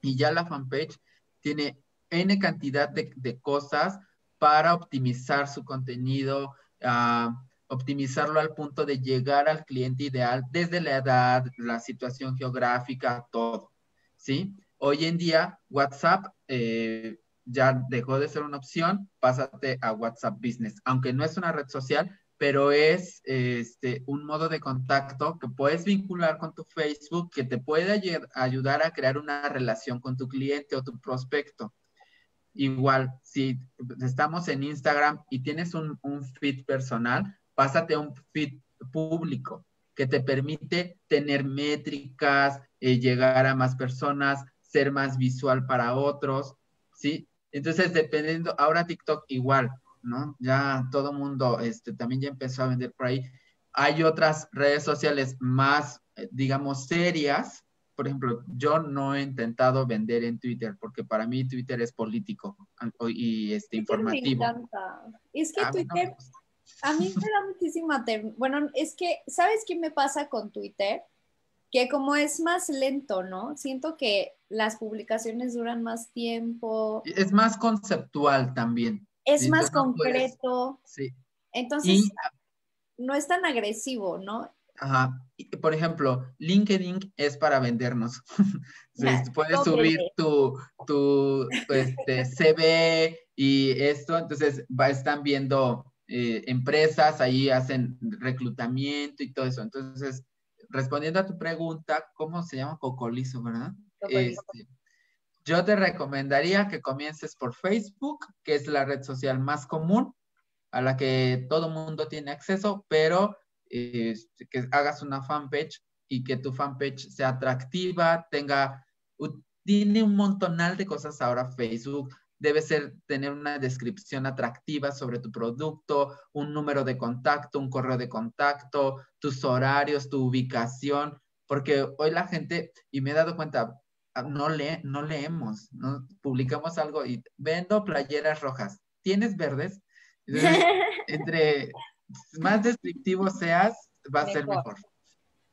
S3: Y ya la fanpage tiene N cantidad de, de cosas para optimizar su contenido, uh, optimizarlo al punto de llegar al cliente ideal desde la edad, la situación geográfica, todo. ¿Sí? Hoy en día, WhatsApp eh, ya dejó de ser una opción, pásate a WhatsApp Business, aunque no es una red social, pero es este, un modo de contacto que puedes vincular con tu Facebook, que te puede ayudar a crear una relación con tu cliente o tu prospecto. Igual, si estamos en Instagram y tienes un, feed personal, pásate a un feed público que te permite tener métricas, eh, llegar a más personas, ser más visual para otros, ¿sí? Entonces, dependiendo, ahora TikTok igual, ¿no? Ya todo mundo este, también ya empezó a vender por ahí. Hay otras redes sociales más, eh, digamos, serias, por ejemplo, yo no he intentado vender en Twitter porque para mí Twitter es político y este, informativo.
S1: Me encanta. Es que Twitter, a mí me da muchísima... Bueno, es que, ¿sabes qué me pasa con Twitter? Que como es más lento, ¿no? Siento que las publicaciones duran más tiempo.
S3: Es más conceptual también.
S1: Es más concreto. sí. Entonces, no es tan agresivo, ¿no?
S3: Ajá. Por ejemplo, LinkedIn es para vendernos. <laughs> puedes subir tu, tu este, CV y esto, entonces va, están viendo eh, empresas, ahí hacen reclutamiento y todo eso. Entonces, respondiendo a tu pregunta, ¿cómo se llama? Cocolizo, ¿verdad? Este, yo te recomendaría que comiences por Facebook, que es la red social más común, a la que todo mundo tiene acceso, pero este, que hagas una fanpage y que tu fanpage sea atractiva, tenga, tiene un montonal de cosas ahora Facebook, debe ser tener una descripción atractiva sobre tu producto, un número de contacto, un correo de contacto, tus horarios, tu ubicación, porque hoy la gente, y me he dado cuenta, ah, no, lee, no leemos, ¿no? publicamos algo y vendo playeras rojas, ¿tienes verdes? <laughs> entre más descriptivo seas, va a ser mejor.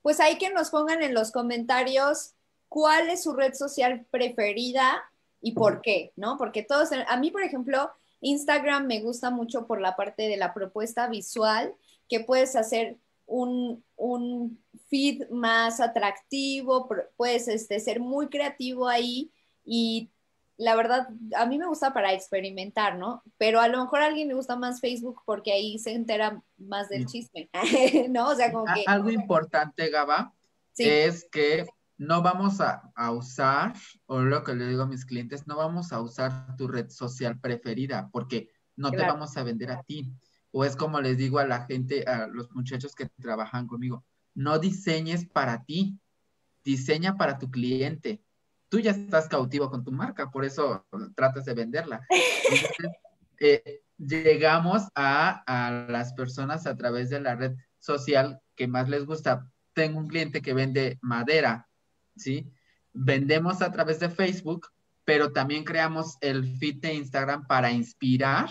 S1: Pues hay que nos pongan en los comentarios cuál es su red social preferida y por qué, ¿no? Porque todos, a mí, por ejemplo, Instagram me gusta mucho por la parte de la propuesta visual, que puedes hacer un, feed más atractivo, puedes este, ser muy creativo ahí y la verdad, a mí me gusta para experimentar, ¿no? Pero a lo mejor a alguien le gusta más Facebook porque ahí se entera más del chisme, <laughs> ¿no? O sea, como que...
S3: Algo importante, Gaba, es que no vamos a, usar, o lo que le digo a mis clientes, no vamos a usar tu red social preferida porque no te vamos a vender a ti. O es como les digo a la gente, a los muchachos que trabajan conmigo, no diseñes para ti, diseña para tu cliente tú ya estás cautivo con tu marca, por eso tratas de venderla. <laughs> Eh, llegamos a, las personas a través de la red social que más les gusta. Tengo un cliente que vende madera, ¿sí? Vendemos a través de Facebook, pero también creamos el feed de Instagram para inspirar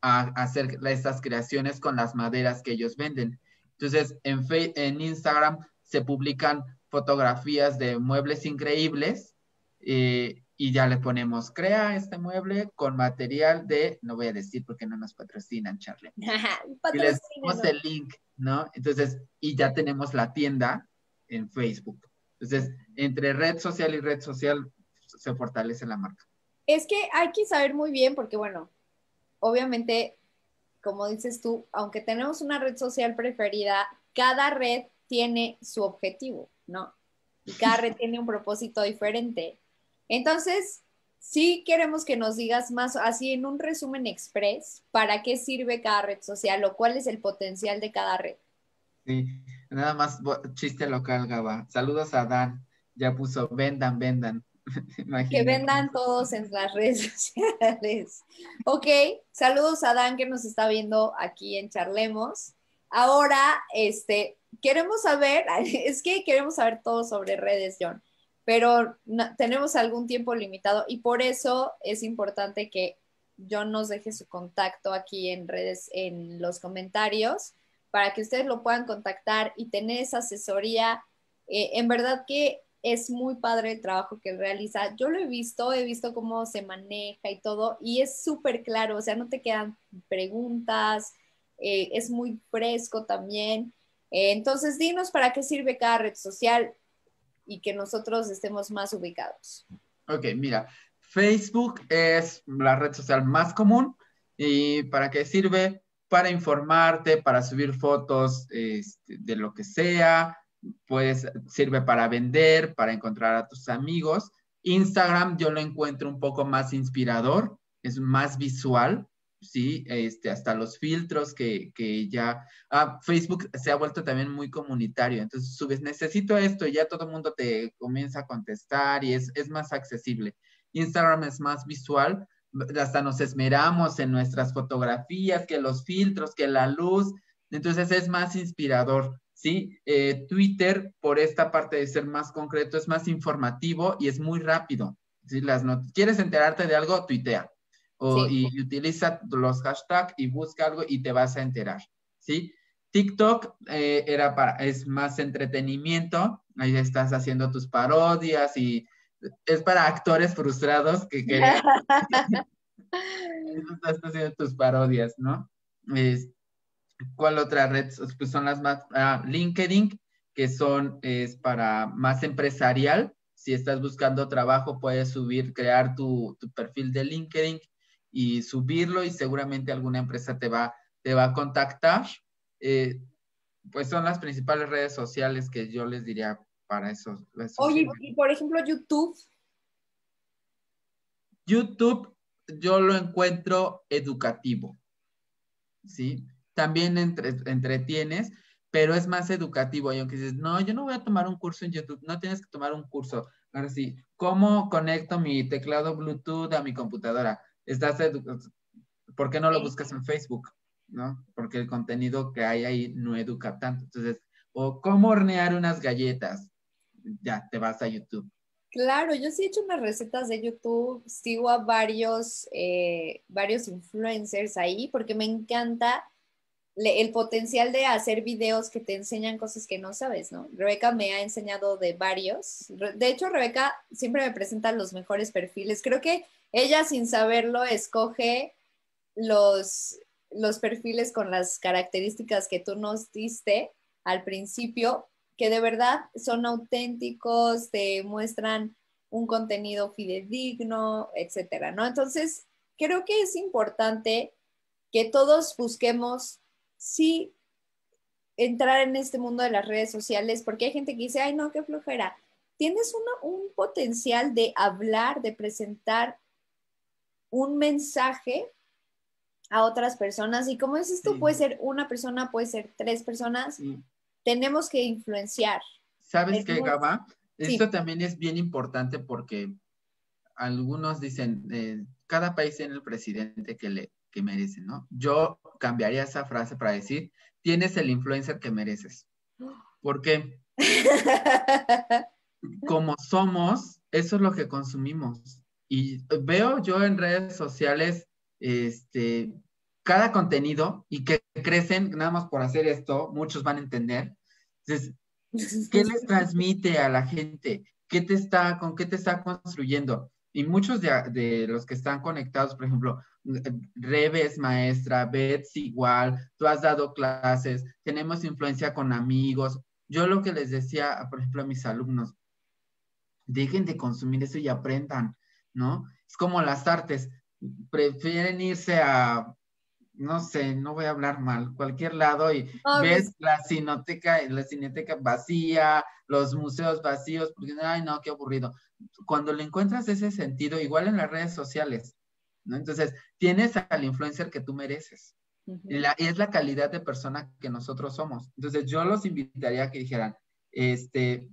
S3: a, hacer estas creaciones con las maderas que ellos venden. Entonces, en, en Instagram se publican fotografías de muebles increíbles eh, y ya le ponemos, crea este mueble con material de, no voy a decir porque no nos patrocinan, Charlie. <laughs> y les ponemos el link, ¿no? Entonces, y ya tenemos la tienda en Facebook. Entonces, entre red social y red social se fortalece la marca.
S1: Es que hay que saber muy bien porque, bueno, obviamente, como dices tú, aunque tenemos una red social preferida, cada red tiene su objetivo, ¿no? Y cada red <laughs> tiene un propósito diferente. Entonces, sí queremos que nos digas más, así en un resumen express, para qué sirve cada red social o cuál es el potencial de cada red.
S3: Sí, nada más chiste local, Gaba. Saludos a Dan. Ya puso, vendan, vendan. <laughs>
S1: que vendan todos en las redes <laughs> sociales. Ok, saludos a Dan que nos está viendo aquí en Charlemos. Ahora, este, queremos saber, <laughs> es que queremos saber todo sobre redes, John pero tenemos algún tiempo limitado y por eso es importante que John nos deje su contacto aquí en redes, en los comentarios, para que ustedes lo puedan contactar y tener esa asesoría. Eh, en verdad que es muy padre el trabajo que realiza. Yo lo he visto, he visto cómo se maneja y todo, y es súper claro, o sea, no te quedan preguntas, eh, es muy fresco también. Eh, entonces, dinos para qué sirve cada red social y que nosotros estemos más ubicados?
S3: Ok, mira, Facebook es la red social más común y ¿para qué sirve? Para informarte, para subir fotos este, de lo que sea, pues sirve para vender, para encontrar a tus amigos. Instagram yo lo encuentro un poco más inspirador, es más visual, ¿sí? Este, hasta los filtros que, ya... Ah, Facebook se ha vuelto también muy comunitario, entonces subes, necesito esto y ya todo el mundo te comienza a contestar y es, es más accesible. Instagram es más visual, hasta nos esmeramos en nuestras fotografías, que los filtros, que la luz, entonces es más inspirador. ¿sí? Eh, Twitter, por esta parte de ser más concreto, es más informativo y es muy rápido. ¿sí? Las ¿Quieres enterarte de algo? Tuitea y utiliza los hashtags y busca algo y te vas a enterar, ¿sí? TikTok eh, era para, es más entretenimiento, ahí estás haciendo tus parodias y es para actores frustrados que quieren... <laughs> estás haciendo tus parodias, ¿no? ¿Cuál otra red? Pues son las más... Ah, LinkedIn, que son, es para más empresarial. Si estás buscando trabajo, puedes subir, crear tu, tu perfil de LinkedIn y subirlo y seguramente alguna empresa te va, te va a contactar. Eh, pues son las principales redes sociales que yo les diría para eso.
S1: Oye, y por ejemplo YouTube.
S3: YouTube yo lo encuentro educativo, ¿sí? También entre, entretienes, pero es más educativo. Y aunque dices, no, yo no voy a tomar un curso en YouTube, no tienes que tomar un curso. Ahora sí, ¿cómo conecto mi teclado Bluetooth a mi computadora? estás ¿por qué no lo buscas en Facebook? ¿No? Porque el contenido que hay ahí no educa tanto. Entonces, o cómo hornear unas galletas, ya te vas a YouTube.
S1: Claro, yo sí he hecho unas recetas de YouTube, sigo a varios, eh, varios influencers ahí porque me encanta el potencial de hacer videos que te enseñan cosas que no sabes, ¿no? Rebeca me ha enseñado de varios. De hecho, Rebeca siempre me presenta los mejores perfiles. Creo que ella sin saberlo escoge los, los perfiles con las características que tú nos diste al principio, que de verdad son auténticos, te muestran un contenido fidedigno, etcétera, ¿no? Entonces, creo que es importante que todos busquemos, sí, entrar en este mundo de las redes sociales, porque hay gente que dice, ay, no, qué flojera. Tienes un potencial de hablar, de presentar un mensaje a otras personas. Y como dices tú, puede ser una persona, puede ser tres personas. Tenemos que influenciar.
S3: ¿Sabes qué, Gaba? Esto también es bien importante porque algunos dicen, eh, cada país tiene el presidente que le que merece, ¿no? Yo cambiaría esa frase para decir, tienes el influencer que mereces. ¿Por qué? <laughs> Como somos, eso es lo que consumimos. Y veo yo en redes sociales, este, cada contenido y que crecen nada más por hacer esto, muchos van a entender. Entonces, <laughs> ¿qué les transmite a la gente? ¿Qué te está, con qué te está construyendo? Y muchos de, de los que están conectados, por ejemplo, Rebe es maestra, Betsy igual, tú has dado clases, tenemos influencia con amigos. Yo lo que les decía, por ejemplo, a mis alumnos, dejen de consumir eso y aprendan, ¿no? Es como las artes, prefieren irse a, no sé, no voy a hablar mal, cualquier lado y ves la cineteca, la cineteca vacía, los museos vacíos, porque, ay, no, qué aburrido. Cuando le encuentras ese sentido, igual en las redes sociales, entonces, tienes al influencer que tú mereces. y, es la calidad de persona que nosotros somos. Entonces, yo los invitaría a que dijeran, este,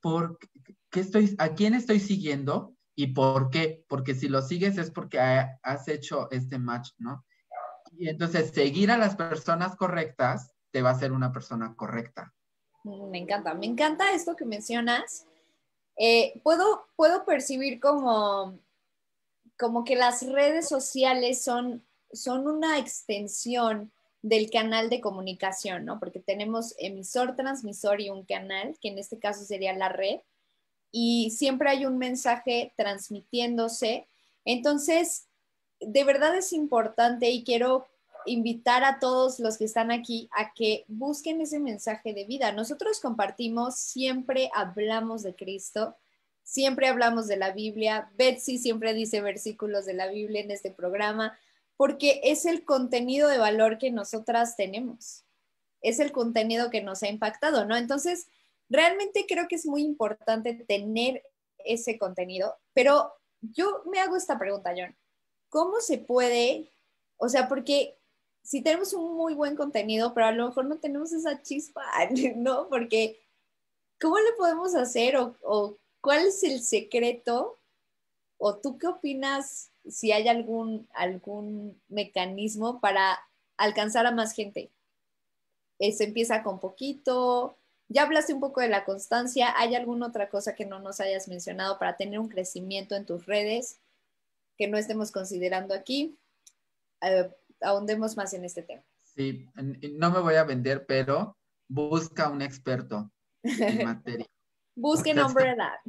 S3: ¿por qué estoy, a quién estoy siguiendo y por qué? Porque si lo sigues es porque has hecho este match, ¿no? Y entonces, seguir a las personas correctas te va a hacer una persona correcta.
S1: Me encanta, me encanta esto que mencionas. Eh, puedo, puedo percibir como como que las redes sociales son, son una extensión del canal de comunicación, ¿no? Porque tenemos emisor, transmisor y un canal, que en este caso sería la red, y siempre hay un mensaje transmitiéndose. Entonces, de verdad es importante y quiero invitar a todos los que están aquí a que busquen ese mensaje de vida. Nosotros compartimos, siempre hablamos de Cristo, siempre hablamos de la Biblia, Betsy siempre dice versículos de la Biblia en este programa, porque es el contenido de valor que nosotras tenemos, es el contenido que nos ha impactado, ¿no? Entonces, realmente creo que es muy importante tener ese contenido, pero yo me hago esta pregunta, John, ¿cómo se puede, o sea, porque si tenemos un muy buen contenido, pero a lo mejor no tenemos esa chispa, <laughs> ¿no? Porque, ¿cómo le podemos hacer o, o ¿Cuál es el secreto? ¿O tú qué opinas si hay algún, algún mecanismo para alcanzar a más gente? ¿Se empieza con poquito? Ya hablaste un poco de la constancia. ¿Hay alguna otra cosa que no nos hayas mencionado para tener un crecimiento en tus redes que no estemos considerando aquí? Eh, ahondemos más en este tema.
S3: Sí, no me voy a vender, pero busca un experto en <laughs> materia.
S1: Busquen Umbrella.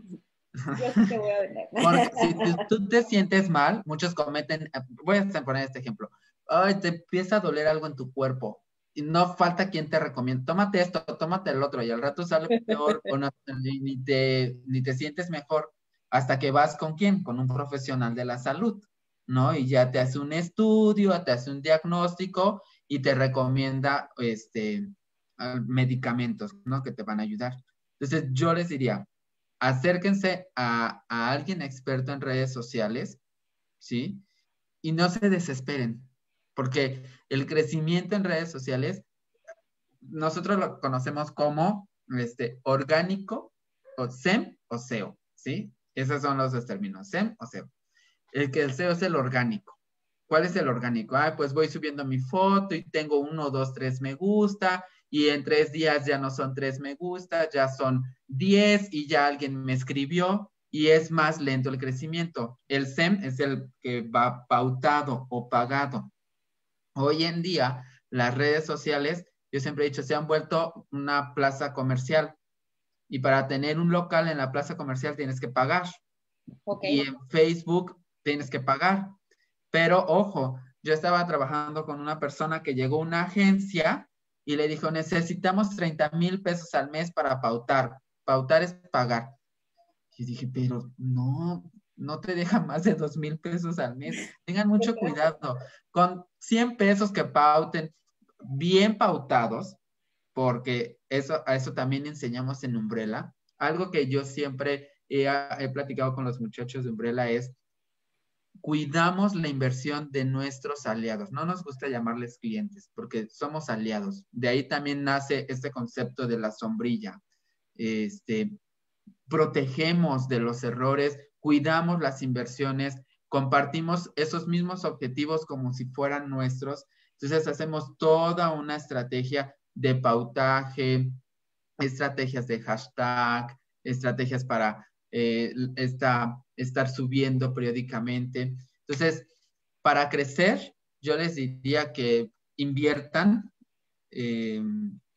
S1: <laughs> Yo te voy a vender. Porque
S3: si <laughs> tú te sientes mal, muchos cometen, eh, voy a poner este ejemplo. Ay, te empieza a doler algo en tu cuerpo y no falta quien te recomiende, tómate esto, tómate el otro y al rato sale peor o no, ni, te, ni te sientes mejor hasta que vas con quién, con un profesional de la salud, ¿no? Y ya te hace un estudio, te hace un diagnóstico y te recomienda este, medicamentos, ¿no? Que te van a ayudar. Entonces, yo les diría, acérquense a, alguien experto en redes sociales, ¿sí? Y no se desesperen, porque el crecimiento en redes sociales, nosotros lo conocemos como este, orgánico, o SEM o SEO, ¿sí? Esos son los dos términos, SEM o SEO. El que el SEO es el orgánico. ¿Cuál es el orgánico? Ah, pues voy subiendo mi foto y tengo uno, dos, tres me gusta y en tres días ya no son tres me gusta, ya son diez y ya alguien me escribió y es más lento el crecimiento. El SEM es el que va pautado o pagado. Hoy en día, las redes sociales, yo siempre he dicho, se han vuelto una plaza comercial. Y para tener un local en la plaza comercial tienes que pagar. Y en Facebook tienes que pagar. Pero ojo, yo estaba trabajando con una persona que llegó a una agencia y le dijo, necesitamos 30 mil pesos al mes para pautar. Pautar es pagar. Y dije, pero no, no te deja más de dos mil pesos al mes. Tengan mucho cuidado. Con 100 pesos que pauten, bien pautados, porque eso, a eso también enseñamos en Umbrella. Algo que yo siempre he, he platicado con los muchachos de Umbrella es, cuidamos la inversión de nuestros aliados. No nos gusta llamarles clientes porque somos aliados. De ahí también nace este concepto de la sombrilla. Este, protegemos de los errores, cuidamos las inversiones, compartimos esos mismos objetivos como si fueran nuestros. Entonces hacemos toda una estrategia de pautaje, estrategias de hashtag, estrategias para eh, estar subiendo periódicamente. Entonces, para crecer, yo les diría que inviertan eh,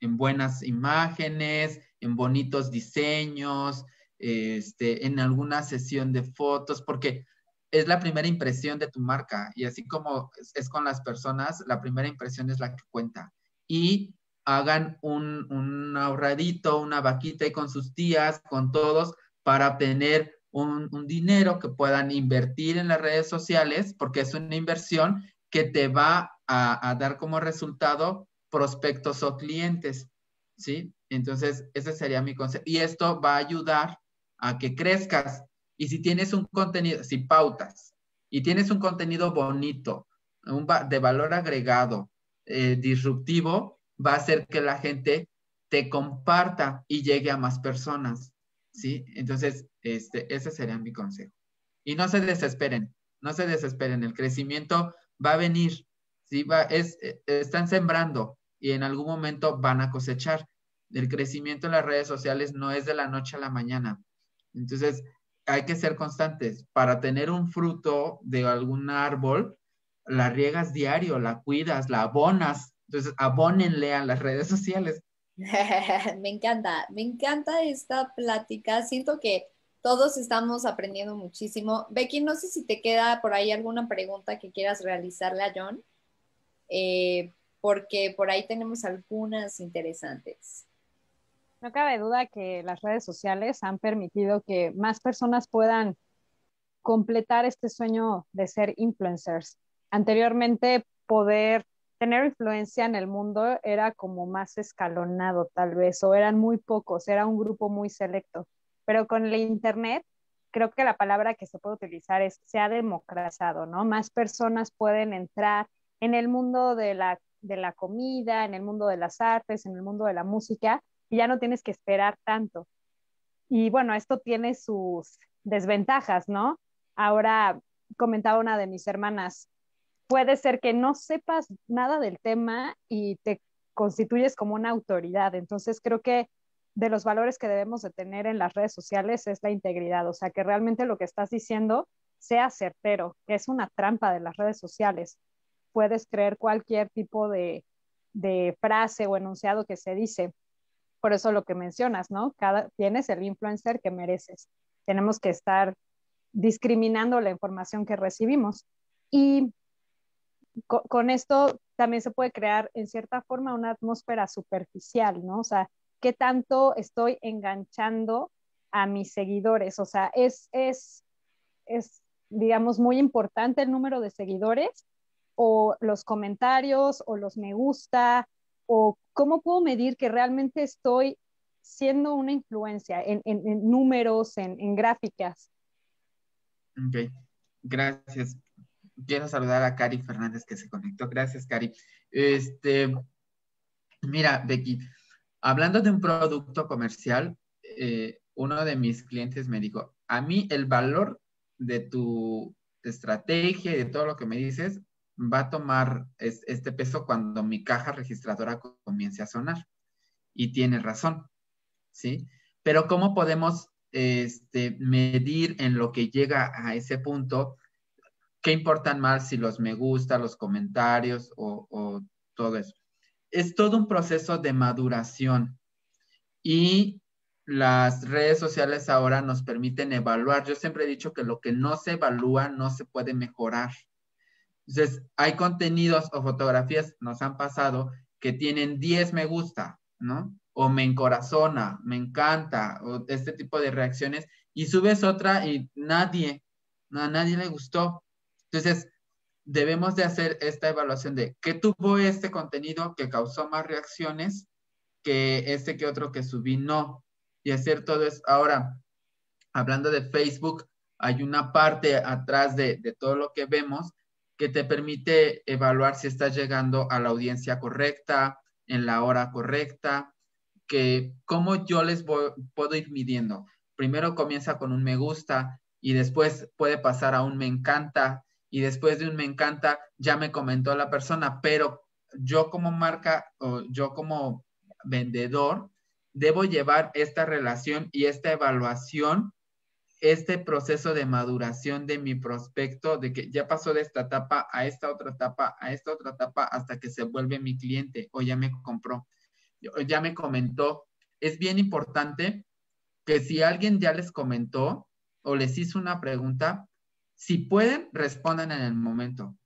S3: en buenas imágenes, en bonitos diseños, este, en alguna sesión de fotos, porque es la primera impresión de tu marca y así como es, con las personas, la primera impresión es la que cuenta. Y hagan un, un ahorradito, una vaquita y con sus tías, con todos, para obtener un, dinero que puedan invertir en las redes sociales, porque es una inversión que te va a, a dar como resultado prospectos o clientes, ¿sí? Entonces, ese sería mi consejo. Y esto va a ayudar a que crezcas. Y si tienes un contenido, si pautas y tienes un contenido bonito, un de valor agregado, eh, disruptivo, va a hacer que la gente te comparta y llegue a más personas. ¿Sí? Entonces, este, ese sería mi consejo. Y no se desesperen, no se desesperen, el crecimiento va a venir, ¿sí? Va, es, eh, están sembrando y en algún momento van a cosechar. El crecimiento en las redes sociales no es de la noche a la mañana, entonces, hay que ser constantes. Para tener un fruto de algún árbol, la riegas diario, la cuidas, la abonas. Entonces, abónenle a las redes sociales. <laughs>
S1: me encanta, me encanta esta plática. Siento que todos estamos aprendiendo muchísimo. Becky, no sé si te queda por ahí alguna pregunta que quieras realizarle a John, eh, porque por ahí tenemos algunas interesantes.
S4: No cabe duda que las redes sociales han permitido que más personas puedan completar este sueño de ser influencers. Anteriormente, poder tener influencia en el mundo era como más escalonado tal vez, o eran muy pocos, era un grupo muy selecto. Pero con el Internet, creo que la palabra que se puede utilizar es se ha democratizado, ¿no? Más personas pueden entrar en el mundo de la, de la comida, en el mundo de las artes, en el mundo de la música, y ya no tienes que esperar tanto. Y bueno, esto tiene sus desventajas, ¿no? Ahora comentaba una de mis hermanas, puede ser que no sepas nada del tema y te constituyes como una autoridad. Entonces creo que de los valores que debemos de tener en las redes sociales es la integridad, o sea, que realmente lo que estás diciendo sea certero, que es una trampa de las redes sociales. Puedes creer cualquier tipo de, de frase o enunciado que se dice, por eso lo que mencionas, ¿no? Cada, tienes el influencer que mereces. Tenemos que estar discriminando la información que recibimos. Y con esto también se puede crear en cierta forma una atmósfera superficial, ¿no? O sea, ¿qué tanto estoy enganchando a mis seguidores? O sea, es, es, es, digamos, muy importante el número de seguidores o los comentarios o los me gusta o cómo puedo medir que realmente estoy siendo una influencia en, números, en, gráficas.
S3: Ok, gracias. Quiero saludar a Cari Fernández que se conectó. Gracias, Cari. Este, mira, Becky, hablando de un producto comercial, eh, uno de mis clientes me dijo, a mí el valor de tu estrategia y de todo lo que me dices va a tomar este peso cuando mi caja registradora comience a sonar. Y tiene razón, ¿sí? Pero ¿cómo podemos este, medir en lo que llega a ese punto? ¿Qué importan más si los me gusta, los comentarios o, o todo eso? Es todo un proceso de maduración y las redes sociales ahora nos permiten evaluar. Yo siempre he dicho que lo que no se evalúa no se puede mejorar. Entonces, hay contenidos o fotografías, nos han pasado, que tienen 10 me gusta, ¿no? O me encorazona, me encanta, o este tipo de reacciones, y subes otra y nadie, a nadie le gustó. Entonces, debemos de hacer esta evaluación de qué tuvo este contenido que causó más reacciones que este que otro que subí no. Y hacer todo eso. Ahora, hablando de Facebook, hay una parte atrás de, de todo lo que vemos que te permite evaluar si estás llegando a la audiencia correcta, en la hora correcta, que cómo yo les puedo ir midiendo. Primero comienza con un me gusta y después puede pasar a un me encanta y después de un me encanta ya me comentó la persona, pero yo como marca o yo como vendedor debo llevar esta relación y esta evaluación este proceso de maduración de mi prospecto, de que ya pasó de esta etapa a esta otra etapa, a esta otra etapa, hasta que se vuelve mi cliente o ya me compró, o ya me comentó. Es bien importante que si alguien ya les comentó o les hizo una pregunta, si pueden, respondan en el momento.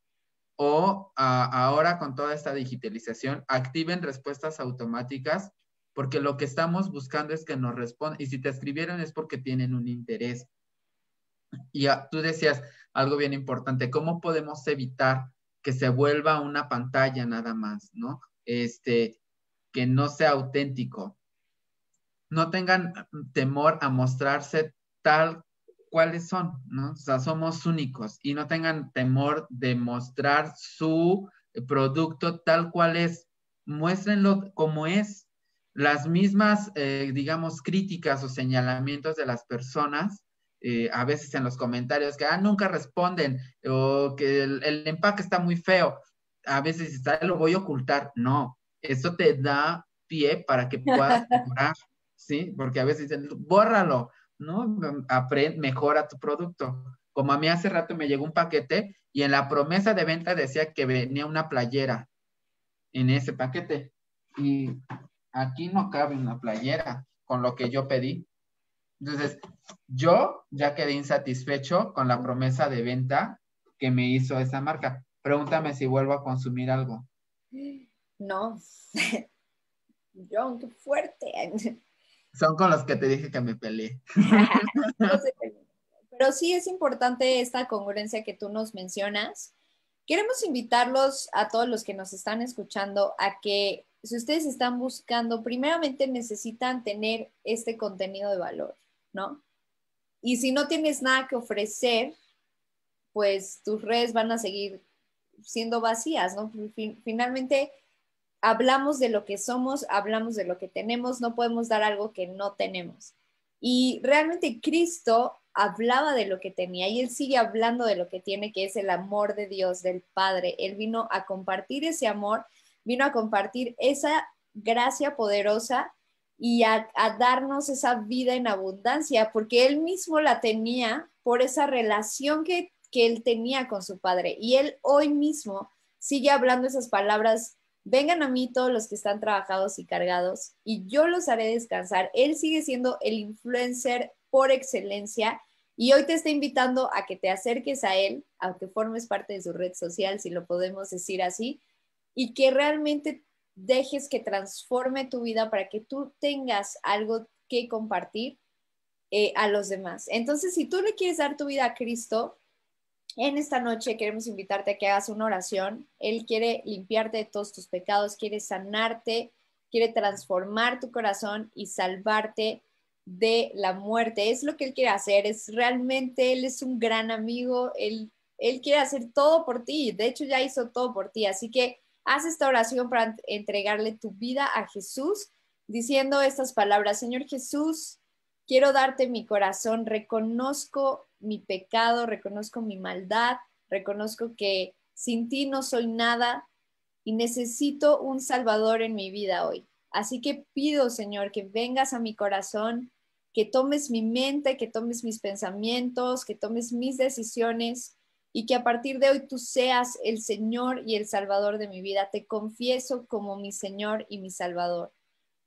S3: O ahora con toda esta digitalización, activen respuestas automáticas porque lo que estamos buscando es que nos respondan, y si te escribieron es porque tienen un interés. Y tú decías algo bien importante, ¿cómo podemos evitar que se vuelva una pantalla nada más, ¿no? Este, que no sea auténtico. No tengan temor a mostrarse tal cuales son, ¿no? O sea, somos únicos y no tengan temor de mostrar su producto tal cual es. Muéstrenlo como es, las mismas, eh, digamos, críticas o señalamientos de las personas, eh, a veces en los comentarios, que ah, nunca responden, o que el, empaque está muy feo, a veces está, lo voy a ocultar. No, eso te da pie para que puedas <laughs> mejorar, ¿sí? Porque a veces dicen, bórralo, ¿no? Aprende, mejora tu producto. Como a mí hace rato me llegó un paquete y en la promesa de venta decía que venía una playera en ese paquete. Y aquí no cabe una playera con lo que yo pedí. Entonces, yo ya quedé insatisfecho con la promesa de venta que me hizo esa marca. Pregúntame si vuelvo a consumir algo.
S1: No. <laughs> John, qué fuerte.
S3: Son con los que te dije que me peleé. <laughs>
S1: Pero sí es importante esta congruencia que tú nos mencionas. Queremos invitarlos a todos los que nos están escuchando a que si ustedes están buscando, primeramente necesitan tener este contenido de valor, ¿no? Y si no tienes nada que ofrecer, pues tus redes van a seguir siendo vacías, ¿no? Finalmente, hablamos de lo que somos, hablamos de lo que tenemos, no podemos dar algo que no tenemos. Y realmente Cristo hablaba de lo que tenía y él sigue hablando de lo que tiene, que es el amor de Dios, del Padre. Él vino a compartir ese amor vino a compartir esa gracia poderosa y a, darnos esa vida en abundancia, porque él mismo la tenía por esa relación que, que él tenía con su padre. Y él hoy mismo sigue hablando esas palabras, vengan a mí todos los que están trabajados y cargados, y yo los haré descansar. Él sigue siendo el influencer por excelencia. Y hoy te está invitando a que te acerques a él, aunque formes parte de su red social, si lo podemos decir así, y que realmente dejes que transforme tu vida para que tú tengas algo que compartir eh, a los demás. Entonces, si tú le quieres dar tu vida a Cristo, en esta noche queremos invitarte a que hagas una oración. Él quiere limpiarte de todos tus pecados, quiere sanarte, quiere transformar tu corazón y salvarte de la muerte. Es lo que Él quiere hacer. Es realmente, Él es un gran amigo. Él, quiere hacer todo por ti. De hecho, ya hizo todo por ti. Así que Haz esta oración para entregarle tu vida a Jesús, diciendo estas palabras, Señor Jesús, quiero darte mi corazón, reconozco mi pecado, reconozco mi maldad, reconozco que sin ti no soy nada y necesito un Salvador en mi vida hoy. Así que pido, Señor, que vengas a mi corazón, que tomes mi mente, que tomes mis pensamientos, que tomes mis decisiones y que a partir de hoy tú seas el Señor y el Salvador de mi vida. Te confieso como mi Señor y mi Salvador.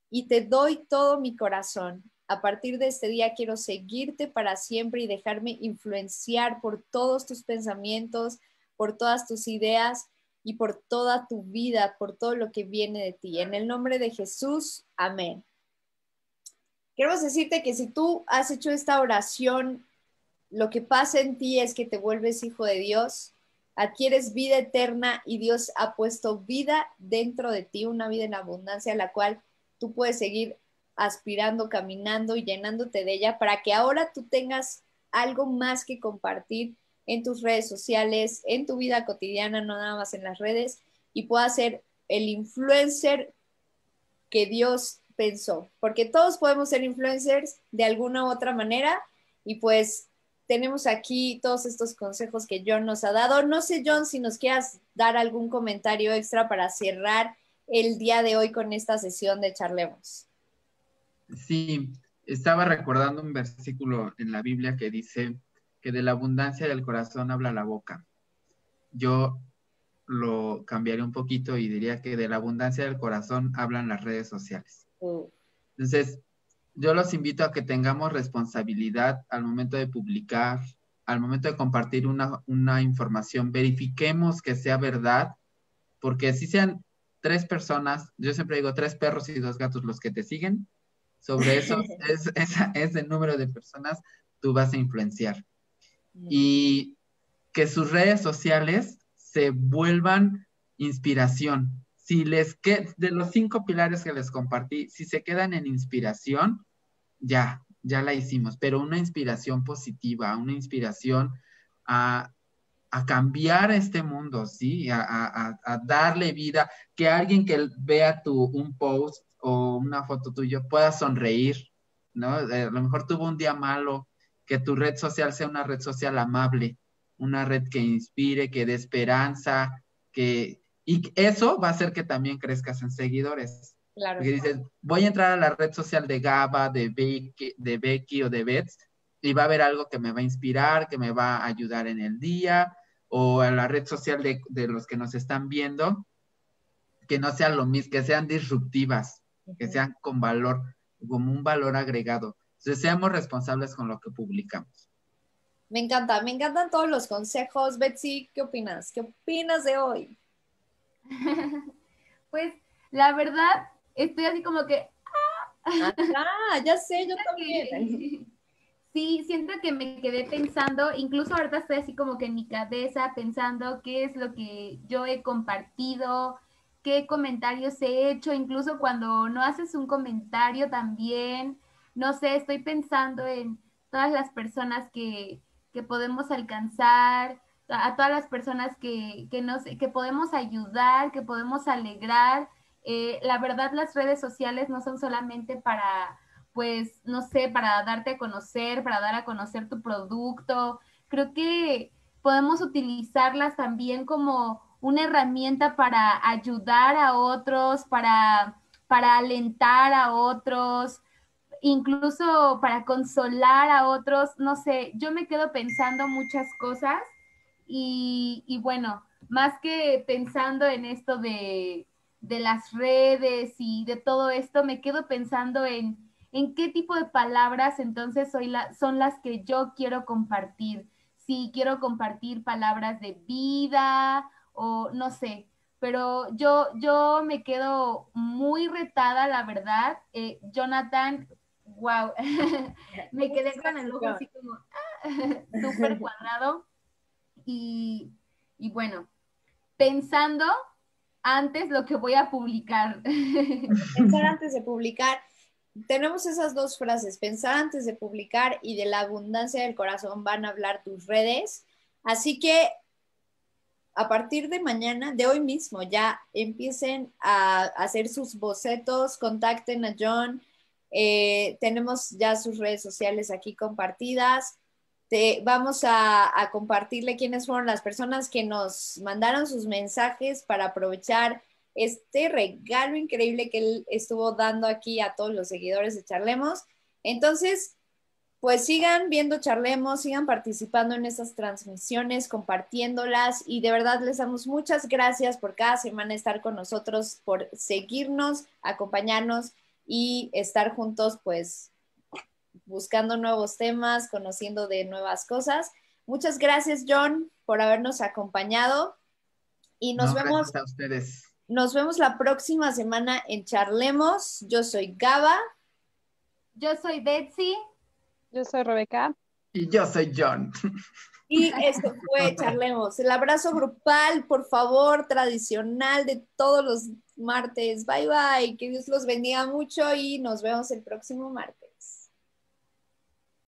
S1: Y te doy todo mi corazón. A partir de este día quiero seguirte para siempre y dejarme influenciar por todos tus pensamientos, por todas tus ideas y por toda tu vida, por todo lo que viene de ti. En el nombre de Jesús, amén. queremos decirte que si tú has hecho esta oración, lo que pasa en ti es que te vuelves hijo de Dios, adquieres vida eterna y Dios ha puesto vida dentro de ti, una vida en abundancia, la cual tú puedes seguir aspirando, caminando y llenándote de ella para que ahora tú tengas algo más que compartir en tus redes sociales, en tu vida cotidiana, no nada más en las redes, y puedas ser el influencer que Dios pensó, porque todos podemos ser influencers de alguna u otra manera y pues tenemos aquí todos estos consejos que John nos ha dado. No sé, John, si nos quieras dar algún comentario extra para cerrar el día de hoy con esta sesión de Charlemos.
S3: Sí, estaba recordando un versículo en la Biblia que dice que de la abundancia del corazón habla la boca. Yo lo cambiaría un poquito y diría que de la abundancia del corazón hablan las redes sociales. Entonces, yo los invito a que tengamos responsabilidad al momento de publicar, al momento de compartir una, información, verifiquemos que sea verdad, porque si sean tres personas, yo siempre digo tres perros y dos gatos los que te siguen, sobre eso <laughs> <laughs> es, es, el número de personas tú vas a influenciar. Y que sus redes sociales se vuelvan inspiración, si les que de los cinco pilares que les compartí, si se quedan en inspiración, ya, ya la hicimos, pero una inspiración positiva, una inspiración a, cambiar este mundo, ¿sí? A, darle vida, que alguien que vea tu, un post o una foto tuya pueda sonreír, ¿no? Eh, a lo mejor tuvo un día malo, que tu red social sea una red social amable, una red que inspire, que dé esperanza, que, y eso va a hacer que también crezcas en seguidores. Claro. Porque dices, voy a entrar a la red social de Gaba, de Becky, de Becky o de Bets, y va a haber algo que me va a inspirar, que me va a ayudar en el día, o a la red social de, los que nos están viendo, que no sean lo mismo, que sean disruptivas, que sean con valor, como un valor agregado. Entonces, seamos responsables con lo que publicamos.
S1: Me encanta, me encantan todos los consejos. Betsy, ¿qué opinas? ¿Qué opinas de hoy? <laughs>
S2: pues la verdad, estoy así como que...
S1: Ah, ya sé, yo <laughs> también.
S2: Sí, siento que me quedé pensando, incluso ahorita estoy así como que en mi cabeza pensando qué es lo que yo he compartido, qué comentarios he hecho, incluso cuando no haces un comentario también, no sé, estoy pensando en todas las personas que, que podemos alcanzar, a todas las personas que, que, nos, que podemos ayudar, que podemos alegrar. Eh, la verdad, las redes sociales no son solamente para, pues, no sé, para darte a conocer, para dar a conocer tu producto. Creo que podemos utilizarlas también como una herramienta para ayudar a otros, para, para alentar a otros, incluso para consolar a otros. No sé, yo me quedo pensando muchas cosas y, bueno, más que pensando en esto de, las redes y de todo esto, me quedo pensando en, en qué tipo de palabras entonces soy son las que yo quiero compartir. Si quiero compartir palabras de vida o no sé, pero yo, yo me quedo muy retada, la verdad. Eh, Jonathan, wow, <laughs> me quedé con el ojo así como <laughs> súper cuadrado. Y, bueno, pensando antes lo que voy a publicar. <laughs>
S1: Pensar antes de publicar. Tenemos esas dos frases, pensar antes de publicar y de la abundancia del corazón van a hablar tus redes. Así que a partir de mañana, de hoy mismo, ya empiecen a hacer sus bocetos, contacten a John. Eh, tenemos ya sus redes sociales aquí compartidas vamos a, compartirle quiénes fueron las personas que nos mandaron sus mensajes para aprovechar este regalo increíble que él estuvo dando aquí a todos los seguidores de Charlemos. Entonces, pues sigan viendo Charlemos, sigan participando en estas transmisiones, compartiéndolas y de verdad les damos muchas gracias por cada semana estar con nosotros, por seguirnos, acompañarnos y estar juntos pues buscando nuevos temas, conociendo de nuevas cosas. Muchas gracias, John, por habernos acompañado. Y nos vemos.
S3: A ustedes.
S1: Nos vemos la próxima semana en Charlemos. Yo soy Gaba.
S2: Yo soy Betsy.
S4: Yo soy Rebeca.
S3: Y yo soy John.
S1: Y esto fue Charlemos. El abrazo grupal, por favor, tradicional de todos los martes. Bye bye. Que Dios los bendiga mucho y nos vemos el próximo martes.